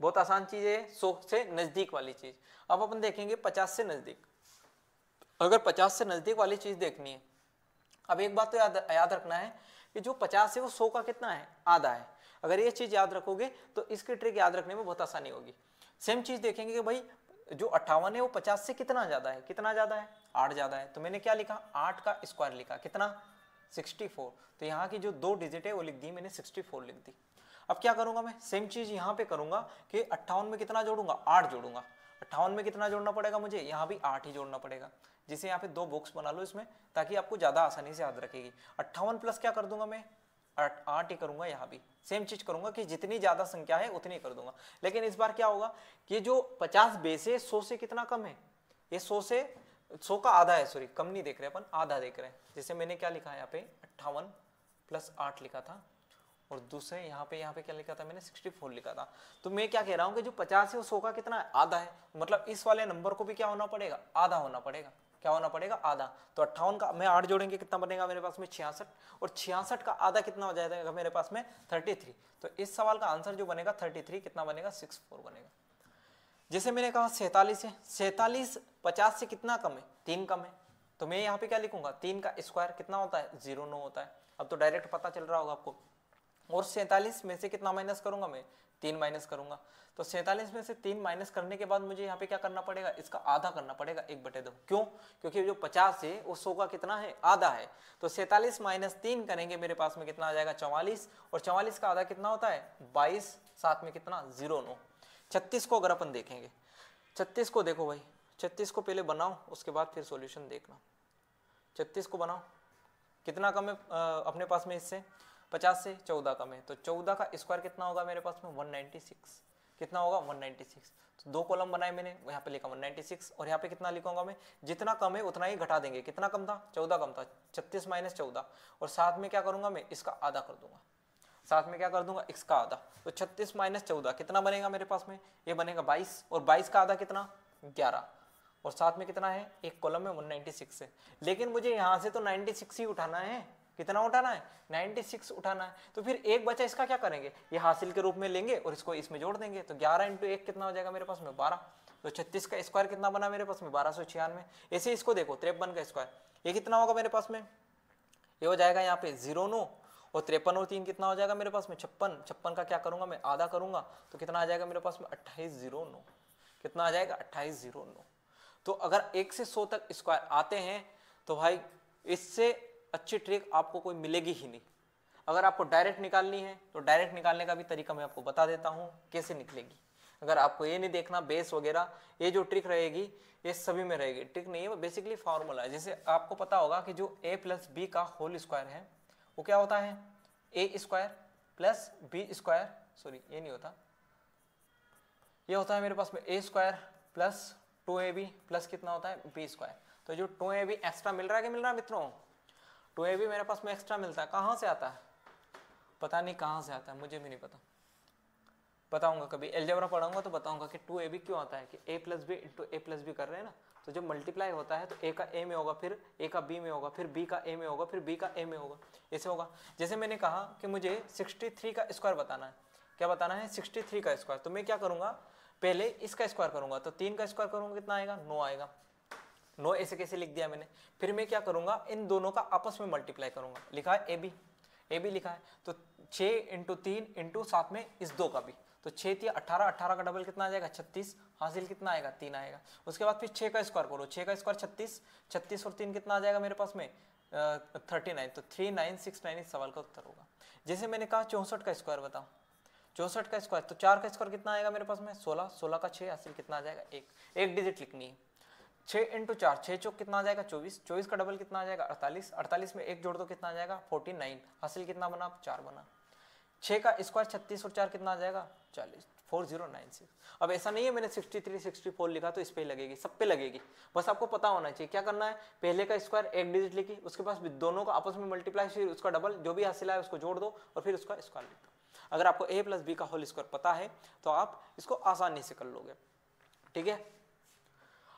Speaker 1: बहुत आसान चीज़ है, सौ से नज़दीक वाली चीज़। अब अपन देखेंगे पचास से नज़दीक। अगर पचास से नज़दीक वाली चीज़ देखनी है, अब एक बात तो याद याद रखना है कि जो पचास है वो सौ का कितना है? आधा है। अगर ये चीज़ याद रखोगे तो इसकी ट्रिक याद रखने में बहुत आसानी होगी। सेम चीज़ देखेंगे कि भाई, जो अट्ठावन है वो पचास से कितना ज़्यादा है? कितना ज़्यादा है? आठ ज़्यादा है। तो मैंने क्या लिखा? आठ का स्क्वायर लिखा। कितना? 64 तो यहाँ की जो दो डिजिट है, वो लिख दी मैंने 64 लिख दी। अब क्या करूँगा मैं? सेम चीज़ यहाँ पे करूँगा कि अट्ठावन में कितना जोड़ूँगा? आठ जोड़ूँगा। अट्ठावन में कितना जोड़ना पड़ेगा मुझे? यहाँ भी आठ ही जोड़ना पड़ेगा। जिसे यहाँ पे दो बॉक्स बना लो इसमें, ताकि आपको ज़्यादा आसानी से याद रखेगी। अट्ठावन प्लस क्या कर दूँगा मैं? आठ ही करूँगा यहाँ भी। सेम चीज़ करूँगा कि जितनी ज़्यादा संख्या है, उतनी कर दूँगा। लेकिन इस बार क्या होगा कि जो पचास बेस है, सौ से कितना कम है? ये सौ से, सौ का आधा है सॉरी कम नहीं देख रहे अपन, आधा देख रहे हैं। जैसे मैंने क्या लिखा है यहाँ पे? अट्ठावन प्लस आठ लिखा था। और दूसरे यहाँ पे यहाँ पे क्या लिखा था मैंने? 64 लिखा था। तो मैं क्या कह रहा हूँ कि जो 50 है, वो 100 का कितना है? आधा है। मतलब इस वाले नंबर को भी क्या होना पड़ेगा? आधा होना पड़ेगा। क्या होना पड़ेगा? आधा। तो अट्ठावन का, मैं आठ जोड़ेंगे, कितना बनेगा मेरे पास में? छियासठ। और छियासठ का आधा कितना हो जाएगा मेरे पास में? थर्टी तो इस सवाल का आंसर जो बनेगा थर्टी थ्री कितना बनेगा? सिक्स फोर बनेगा। जैसे मैंने कहा, सैतालीस है। सैतालीस पचास से कितना कम है? तीन कम है। तो मैं यहाँ पे क्या लिखूँगा? तीन का स्क्वायर कितना होता है? ज़ीरो नो होता है। अब तो डायरेक्ट पता चल रहा होगा आपको। और सैंतालीस में से कितना माइनस करूँगा मैं? तीन माइनस करूँगा। तो सैंतालीस में से तीन माइनस करने के बाद मुझे यहाँ पे क्या करना पड़ेगा? इसका आधा करना पड़ेगा, एक बटे दो। क्यों? क्योंकि जो पचास है, वो सौ का कितना है? आधा है। तो सैंतालीस माइनस तीन करेंगे, मेरे पास में कितना आ जाएगा? चौवालीस। और चौवालीस का आधा कितना होता है? बाईस। साथ में कितना? ज़ीरो नौ। छत्तीस को अगर अपन देखेंगे, छत्तीस को देखो भाई। छत्तीस को पहले बनाओ, उसके बाद फिर सोल्यूशन देखना। छत्तीस को बनाओ। कितना कम है अपने पास में इससे? पचास से चौदह कम है तो चौदह का स्क्वायर कितना होगा मेरे पास में? वन कितना होगा? 196 तो दो कॉलम बनाए मैंने यहाँ पे लिखा 196 और यहाँ पे कितना लिखूँगा मैं? जितना कम है, उतना ही घटा देंगे। कितना कम था? चौदह कम था, छत्तीस माइनस चौदह। और साथ में क्या करूँगा मैं? इसका आधा कर दूँगा। साथ में क्या कर दूँगा? इसका आधा। तो छत्तीस माइनस चौदह, कितना बनेगा मेरे पास में? ये बनेगा बाईस। और बाईस का आधा कितना? ग्यारह। और साथ में कितना है? एक कॉलम में 196 है। लेकिन मुझे यहाँ से तो 96 ही उठाना है। कितना उठाना है? 96 उठाना है। तो फिर एक बचा, इसका क्या करेंगे? ये हासिल के रूप में लेंगे और इसको इसमें जोड़ देंगे। तो 11 इंटू एक कितना हो जाएगा मेरे पास? में 12 तो 36 का स्क्वायर कितना बना मेरे पास? में बारह सौ छियानवे। ऐसे इसको देखो, तिरपन का स्क्वायर ये कितना होगा मेरे पास में? ये हो जाएगा यहाँ पे ज़ीरो नो और तिरपन और तीन कितना हो जाएगा मेरे पास में? छप्पन। छप्पन का क्या करूँगा मैं? आधा करूँगा। तो कितना आ जाएगा मेरे पास में? अट्ठाईस ज़ीरो नौ। कितना आ जाएगा? अट्ठाईस ज़ीरो नौ। तो अगर एक से सौ तक स्क्वायर आते हैं तो भाई इससे अच्छी ट्रिक आपको कोई मिलेगी ही नहीं। अगर आपको डायरेक्ट निकालनी है तो डायरेक्ट निकालने का भी तरीका मैं आपको बता देता हूँ, कैसे निकलेगी। अगर आपको ये नहीं देखना बेस वगैरह, ये जो ट्रिक रहेगी, ये सभी में रहेगी। ट्रिक नहीं है बेसिकली फार्मूला है। जैसे आपको पता होगा कि जो ए प्लस बी का होल स्क्वायर है, वो क्या होता है? A square plus B square sorry ये नहीं होता। ये होता है मेरे पास में A square plus two A B plus कितना होता है? बी स्क्वायर तो जो टू ए बी एक्स्ट्रा मिल रहा है कि मिल रहा है मित्रों? टू ए बी मेरे पास में एक्स्ट्रा मिलता है। कहाँ से आता है? पता नहीं कहाँ से आता है, मुझे भी नहीं पता। बताऊँगा कभी। एल्जेब्रा पढ़ाऊँगा तो बताऊँगा कि टू ए बी क्यों आता है? कि A plus B into A plus B कर रहे हैं ना? तो जब मल्टीप्लाई होता है तो ए का ए में होगा, फिर ए का बी में होगा, फिर बी का ए में होगा, फिर बी का ए में होगा। ऐसे होगा। जैसे मैंने कहा कि मुझे 63 का स्क्वायर बताना है। क्या बताना है? 63 का स्क्वायर तो मैं क्या करूँगा? पहले इसका स्क्वायर करूँगा। तो तीन का स्क्वायर करूँगा, कितना आएगा? नौ आएगा। नौ ऐसे कैसे लिख दिया मैंने? फिर मैं क्या करूँगा? इन दोनों का आपस में मल्टीप्लाई करूँगा। लिखा है ए बी ए बी लिखा है। तो छः इंटू तीन इंटू साथ में इस दो का भी। तो छः तीन अट्ठारह अट्ठारह का डबल कितना आ जाएगा? छत्तीस। हासिल कितना आएगा? तीन आएगा। उसके बाद फिर छः का स्क्वायर करो। छः का स्क्वायर छत्तीस। छत्तीस और तीन कितना आ जाएगा मेरे पास में? थर्टी नाइन तो थ्री नाइन सिक्स नाइन इस सवाल का उत्तर होगा। जैसे मैंने कहा चौंसठ का स्क्वायर बताओ चौसठ का स्क्वायर तो चार का स्क्वायर कितना आएगा मेरे पास में? सोलह। सोलह का छः हासिल कितना आ जाएगा? एक। एक डिजिट लिखनी है। छः इंटू चार, छः चौक कितना आ जाएगा? चौबीस चौबीस का डबल कितना आ जाएगा? अड़तालीस अड़तालीस में एक जोड़ दो कितना आ जाएगा? Forty nine. हासिल कितना बना? चार बना। छः का स्क्वायर छत्तीस और चार कितना आ जाएगा? चालीस। फोर ज़ीरो नाइन सिक्स अब ऐसा नहीं है, मैंने सिक्सटी थ्री सिक्सटी फोर लिखा तो इस पे लगेगी, सब पे लगेगी। बस आपको पता होना चाहिए, क्या करना है? पहले का स्क्वायर एक डिजिट लिखी, उसके पास दोनों का आपस में मल्टीप्लाई फिर उसका डबल जो भी हासिल है उसको जोड़ दो और फिर उसका स्क्वायर लिख दो। अगर आपको ए प्लस बी का होल स्क्वायर पता है तो आप इसको आसानी से कर लोगे। ठीक है?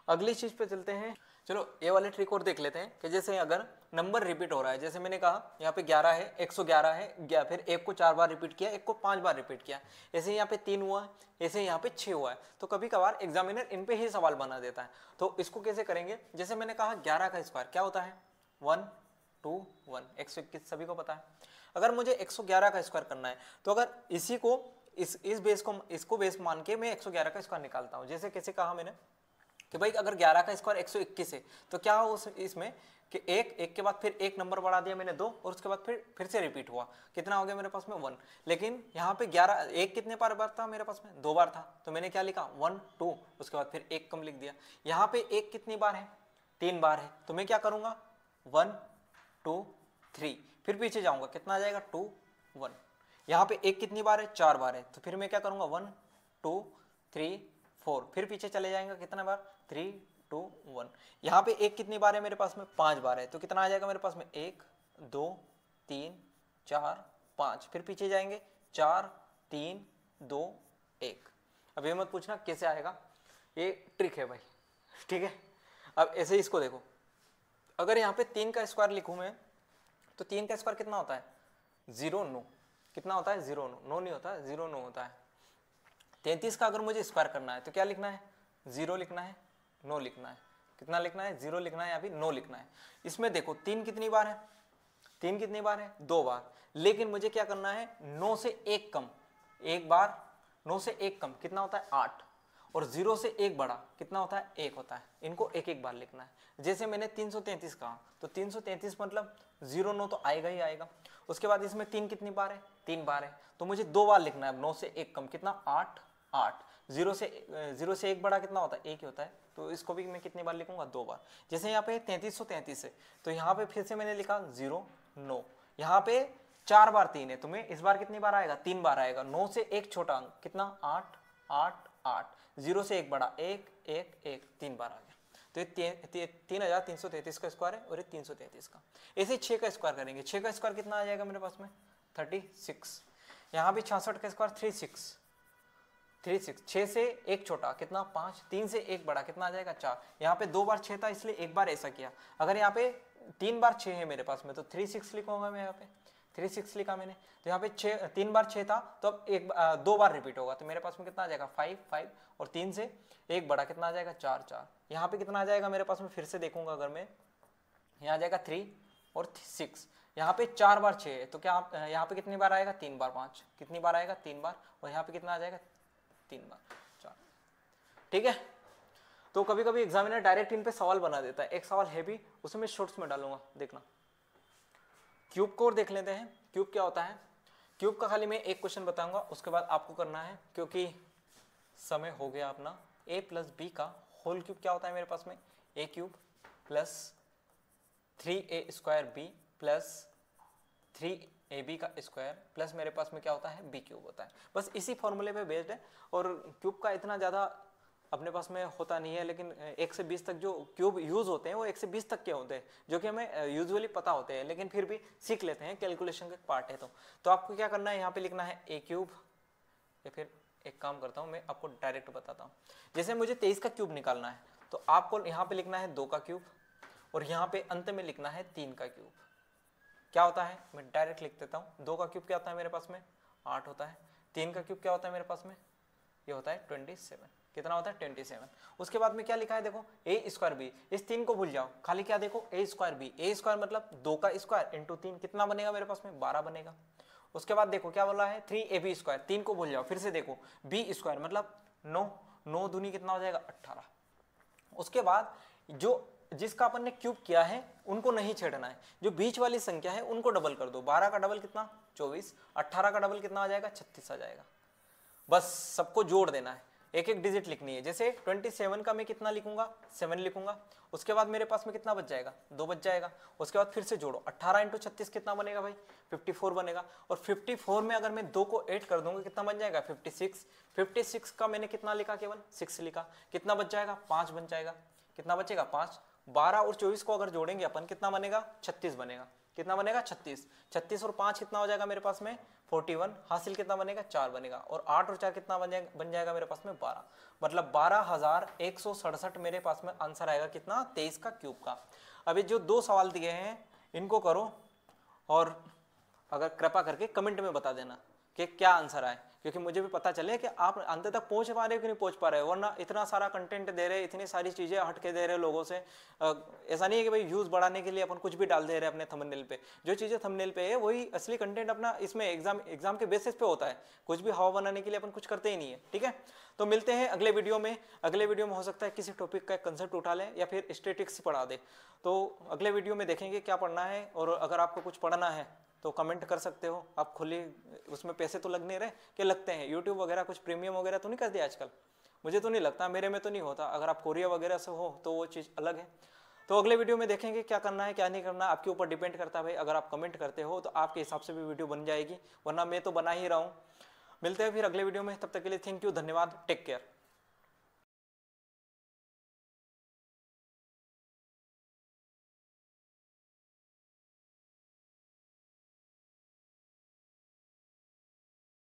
Speaker 1: अगली चीज़ पे चलते हैं। चलो, ये वाले ट्रिक और देख लेते हैं कि जैसे अगर नंबर रिपीट हो रहा है, जैसे मैंने कहा, यहाँ पे 11 है 111 है, गया, फिर एक को चार बार रिपीट किया, एक को पाँच बार रिपीट किया। ऐसे यहाँ पे तीन हुआ है, ऐसे यहाँ पे छह हुआ है। तो कभी कभार एग्जामिनर इन पे ही सवाल बना देता है। तो इसको कैसे करेंगे? जैसे मैंने कहा, ग्यारह का स्क्वायर क्या होता है? वन टू वन एक सौ इक्कीस, सभी को पता है। अगर मुझे एक सौ ग्यारह का स्क्वायर करना है तो अगर इसी को, इस इस बेस को, इसको बेस मान के मैं एक सौ ग्यारह का स्क्वायर निकालता हूँ। जैसे कैसे कहा मैंने? कि भाई अगर 11 का स्क्वायर 121 है तो क्या हो इसमें कि एक एक के बाद फिर एक नंबर बढ़ा दिया मैंने दो, और उसके बाद फिर फिर से रिपीट हुआ। कितना हो गया मेरे पास में? वन लेकिन यहाँ पे 11 एक कितने बार बार था मेरे पास में? दो बार था। तो मैंने क्या लिखा? वन टू उसके बाद फिर एक कम लिख दिया। यहाँ पे एक कितनी बार है? तीन बार है। तो मैं क्या करूँगा? वन टू थ्री फिर पीछे जाऊँगा। कितना आ जाएगा? टू वन यहाँ पे एक कितनी बार है? चार बार है। तो फिर मैं क्या करूँगा? वन टू थ्री फोर फिर पीछे चले जाएँगे कितना बार? थ्री टू वन यहाँ पे एक कितनी बार है मेरे पास में? पाँच बार है। तो कितना आ जाएगा मेरे पास में? एक, दो, तीन, चार, पाँच। फिर पीछे जाएँगे। चार, तीन, दो, एक। अब ये मत पूछना कैसे आएगा। ये ट्रिक है भाई। ठीक है? अब ऐसे इसको देखो। अगर यहाँ पे तीन का स्क्वायर लिखूं मैं तो तीन का स्क्वायर कितना होता है? ज़ीरो नो कितना होता है? ज़ीरो नो नो नहीं होता। ज़ीरो नो होता है। तैतीस का अगर मुझे स्क्वायर करना है तो क्या लिखना है? ज़ीरो लिखना है। नो लिखना है। कितना लिखना है? ज़ीरो लिखना है या फिर नो लिखना है? इसमें देखो, तीन कितनी बार है? तीन कितनी बार है? दो बार। लेकिन मुझे क्या करना है? नौ से एक कम। एक बार, नौ से एक कम। कितना होता है? आठ। और ज़ीरो से एक बड़ा, कितना होता है? एक होता है। इनको एक एक बार लिखना है। जैसे मैंने 333 कहा तो 333 मतलब ज़ीरो नौ तो आएगा ही आएगा। उसके बाद इसमें तीन कितनी बार है? तीन बार है। तो मुझे दो बार लिखना है। नौ से एक कम कितना? आठ। आठ। ज़ीरो से ज़ीरो से एक बड़ा कितना होता है? एक ही होता है। तो इसको भी मैं कितनी बार लिखूँगा? दो बार। जैसे यहाँ पे तैतीस सौ तैतीस है तो यहाँ पे फिर से मैंने लिखा ज़ीरो नो। यहाँ पे चार बार तीन है तुम्हें इस बार कितनी बार आएगा? तीन बार आएगा। नौ से एक छोटा अंक। कितना? आठ आठ आठ। ज़ीरो से एक बड़ा। एक एक एक। तीन बार आ गया। तो ये ती, ती, तीन हज़ार तीन सौ तैतीस का स्क्वायर है और ये तीन सौ तैतीस का। ऐसे छः का स्क्वायर करेंगे। छः का स्क्वायर कितना आ जाएगा मेरे पास में? थर्टी सिक्स यहाँ भी छियासठ का square three six three six छः से एक छोटा कितना? पाँच तीन से एक बड़ा कितना आ जाएगा? चार। यहाँ पे दो बार छः था इसलिए एक बार ऐसा किया। अगर यहाँ पे तीन बार छः है मेरे पास में तो थ्री सिक्स लिखूँगा मैं यहाँ पे। थ्री सिक्स लिखा मैंने। तो यहाँ पे छः तीन बार छः था तो अब एक आ, दो बार रिपीट होगा। तो मेरे पास में कितना आ जाएगा? फाइव फाइव और तीन से एक बड़ा कितना आ जाएगा? चार चार। यहाँ पे कितना आ जाएगा मेरे पास में? फिर से देखूँगा अगर मैं। यहाँ आ जाएगा थ्री और सिक्स। यहाँ पे चार बार छः है तो क्या यहाँ पे कितनी बार आएगा? तीन बार पाँच। कितनी बार आएगा? तीन बार। और यहाँ पे कितना आ जाएगा? तीन बार चार ठीक है? तो कभी कभी एग्जामिनर डायरेक्ट इन पे सवाल बना देता है। एक सवाल है भी, उसे मैं शॉर्ट्स में डालूँगा, देखना। क्यूब कोड देख लेते हैं। क्यूब क्या होता है? क्यूब का खाली मैं एक क्वेश्चन बताऊँगा, उसके बाद आपको करना है, क्योंकि समय हो गया अपना। ए प्लस बी का होल क्यूब क्या होता है मेरे पास में? A cube plus three A square B plus three A B का स्क्वायर प्लस मेरे पास में क्या होता है? बी क्यूब होता है। बस इसी फॉर्मूले पे बेस्ड है। और क्यूब का इतना ज़्यादा अपने पास में होता नहीं है, लेकिन एक से बीस तक जो क्यूब यूज़ होते हैं, वो एक से बीस तक के होते हैं, जो कि हमें यूजुअली पता होते हैं। लेकिन फिर भी सीख लेते हैं कैलकुलेशन का पार्ट है तो। तो आपको क्या करना है? यहाँ पे लिखना है ए क्यूब या फिर एक काम करता हूँ, मैं आपको डायरेक्ट बताता हूँ। जैसे मुझे तेईस का क्यूब निकालना है तो आपको यहाँ पे लिखना है दो का क्यूब और यहाँ पे अंत में लिखना है तीन का क्यूब क्या होता है? मैं डायरेक्ट लिख देता हूँ। दो का क्यूब क्या होता है मेरे पास में? आठ होता है। तीन का क्यूब क्या होता है मेरे पास में? ये होता है ट्वेंटी सेवन कितना होता है? ट्वेंटी सेवन उसके बाद में क्या लिखा है? देखो ए स्क्वायर बी इस तीन को भूल जाओ। खाली क्या देखो? A square B A square मतलब दो का स्क्वायर इंटू तीन कितना बनेगा मेरे पास में? बारह बनेगा। उसके बाद देखो, क्या बोला है? थ्री ए बी स्क्वायर तीन को भूल जाओ। फिर से देखो। बी स्क्वायर मतलब नौ। नौ दूनी कितना हो जाएगा? अट्ठारह। उसके बाद जो जिसका अपन ने क्यूब किया है, उनको नहीं छेड़ना है। जो बीच वाली संख्या है, उनको डबल कर दो। बारह का डबल कितना? चौबीस। अट्ठारह का डबल कितना आ जाएगा? छत्तीस आ जाएगा। बस सबको जोड़ देना है। एक एक डिजिट लिखनी है। जैसे 27 का मैं कितना लिखूँगा? 7 लिखूँगा। उसके बाद मेरे पास में कितना बच जाएगा? दो बच जाएगा। उसके बाद फिर से जोड़ो। 18 इंटू छत्तीस कितना बनेगा भाई? 54 बनेगा। और 54 में अगर मैं दो को ऐड कर दूँगा, कितना बन जाएगा? 56 56 का मैंने कितना लिखा केवल? सिक्स लिखा। कितना बच जाएगा? पाँच बन जाएगा। कितना बचेगा? पाँच। बारह और चौबीस को अगर जोड़ेंगे अपन, कितना बनेगा? छत्तीस बनेगा। कितना बनेगा? छत्तीस। छत्तीस और पाँच कितना हो जाएगा मेरे पास में? Forty one. हासिल कितना बनेगा? चार बनेगा। और आठ और चार कितना बन जाएगा? बन जाएगा मेरे पास में बारह। मतलब बारह हज़ार एक सौ सड़सठ मेरे पास में आंसर आएगा कितना? तेईस का क्यूब का। अभी जो दो सवाल दिए हैं, इनको करो और अगर कृपा करके कमेंट में बता देना कि क्या आंसर आए। क्योंकि मुझे भी पता चले कि आप अंत तक पहुँच पा रहे हो कि नहीं पहुँच पा रहे हो, वरना इतना सारा कंटेंट दे रहे, इतनी सारी चीज़ें हटके दे रहे लोगों से। ऐसा नहीं है कि भाई व्यूज़ बढ़ाने के लिए अपन कुछ भी डाल दे रहे हैं अपने थंबनेल पे। जो चीज़ें थंबनेल पे है, वही असली कंटेंट अपना इसमें एग्ज़ाम एग्ज़ाम के बेसिस पे होता है। कुछ भी हवा बनाने के लिए अपन कुछ करते ही नहीं है, ठीक है? तो मिलते हैं अगले वीडियो में। अगले वीडियो में हो सकता है किसी टॉपिक का कंसेप्ट उठा लें या फिर स्टेटिक्स पढ़ा दे। तो अगले वीडियो में देखेंगे क्या पढ़ना है और अगर आपको कुछ पढ़ना है तो कमेंट कर सकते हो। आप खुली उसमें पैसे तो लग नहीं रहे कि लगते हैं। यूट्यूब वगैरह कुछ प्रीमियम वगैरह तो नहीं कर दिया आजकल? मुझे तो नहीं लगता, मेरे में तो नहीं होता। अगर आप कोरिया वगैरह से हो तो वो चीज़ अलग है। तो अगले वीडियो में देखेंगे क्या करना है, क्या नहीं करना। आपके ऊपर डिपेंड करता है भाई, अगर आप कमेंट करते हो तो आपके हिसाब से भी वीडियो बन जाएगी। वरना मैं तो बना ही रहा हूँ। मिलते हैं फिर अगले वीडियो में। तब तक के लिए थैंक यू धन्यवाद। Take care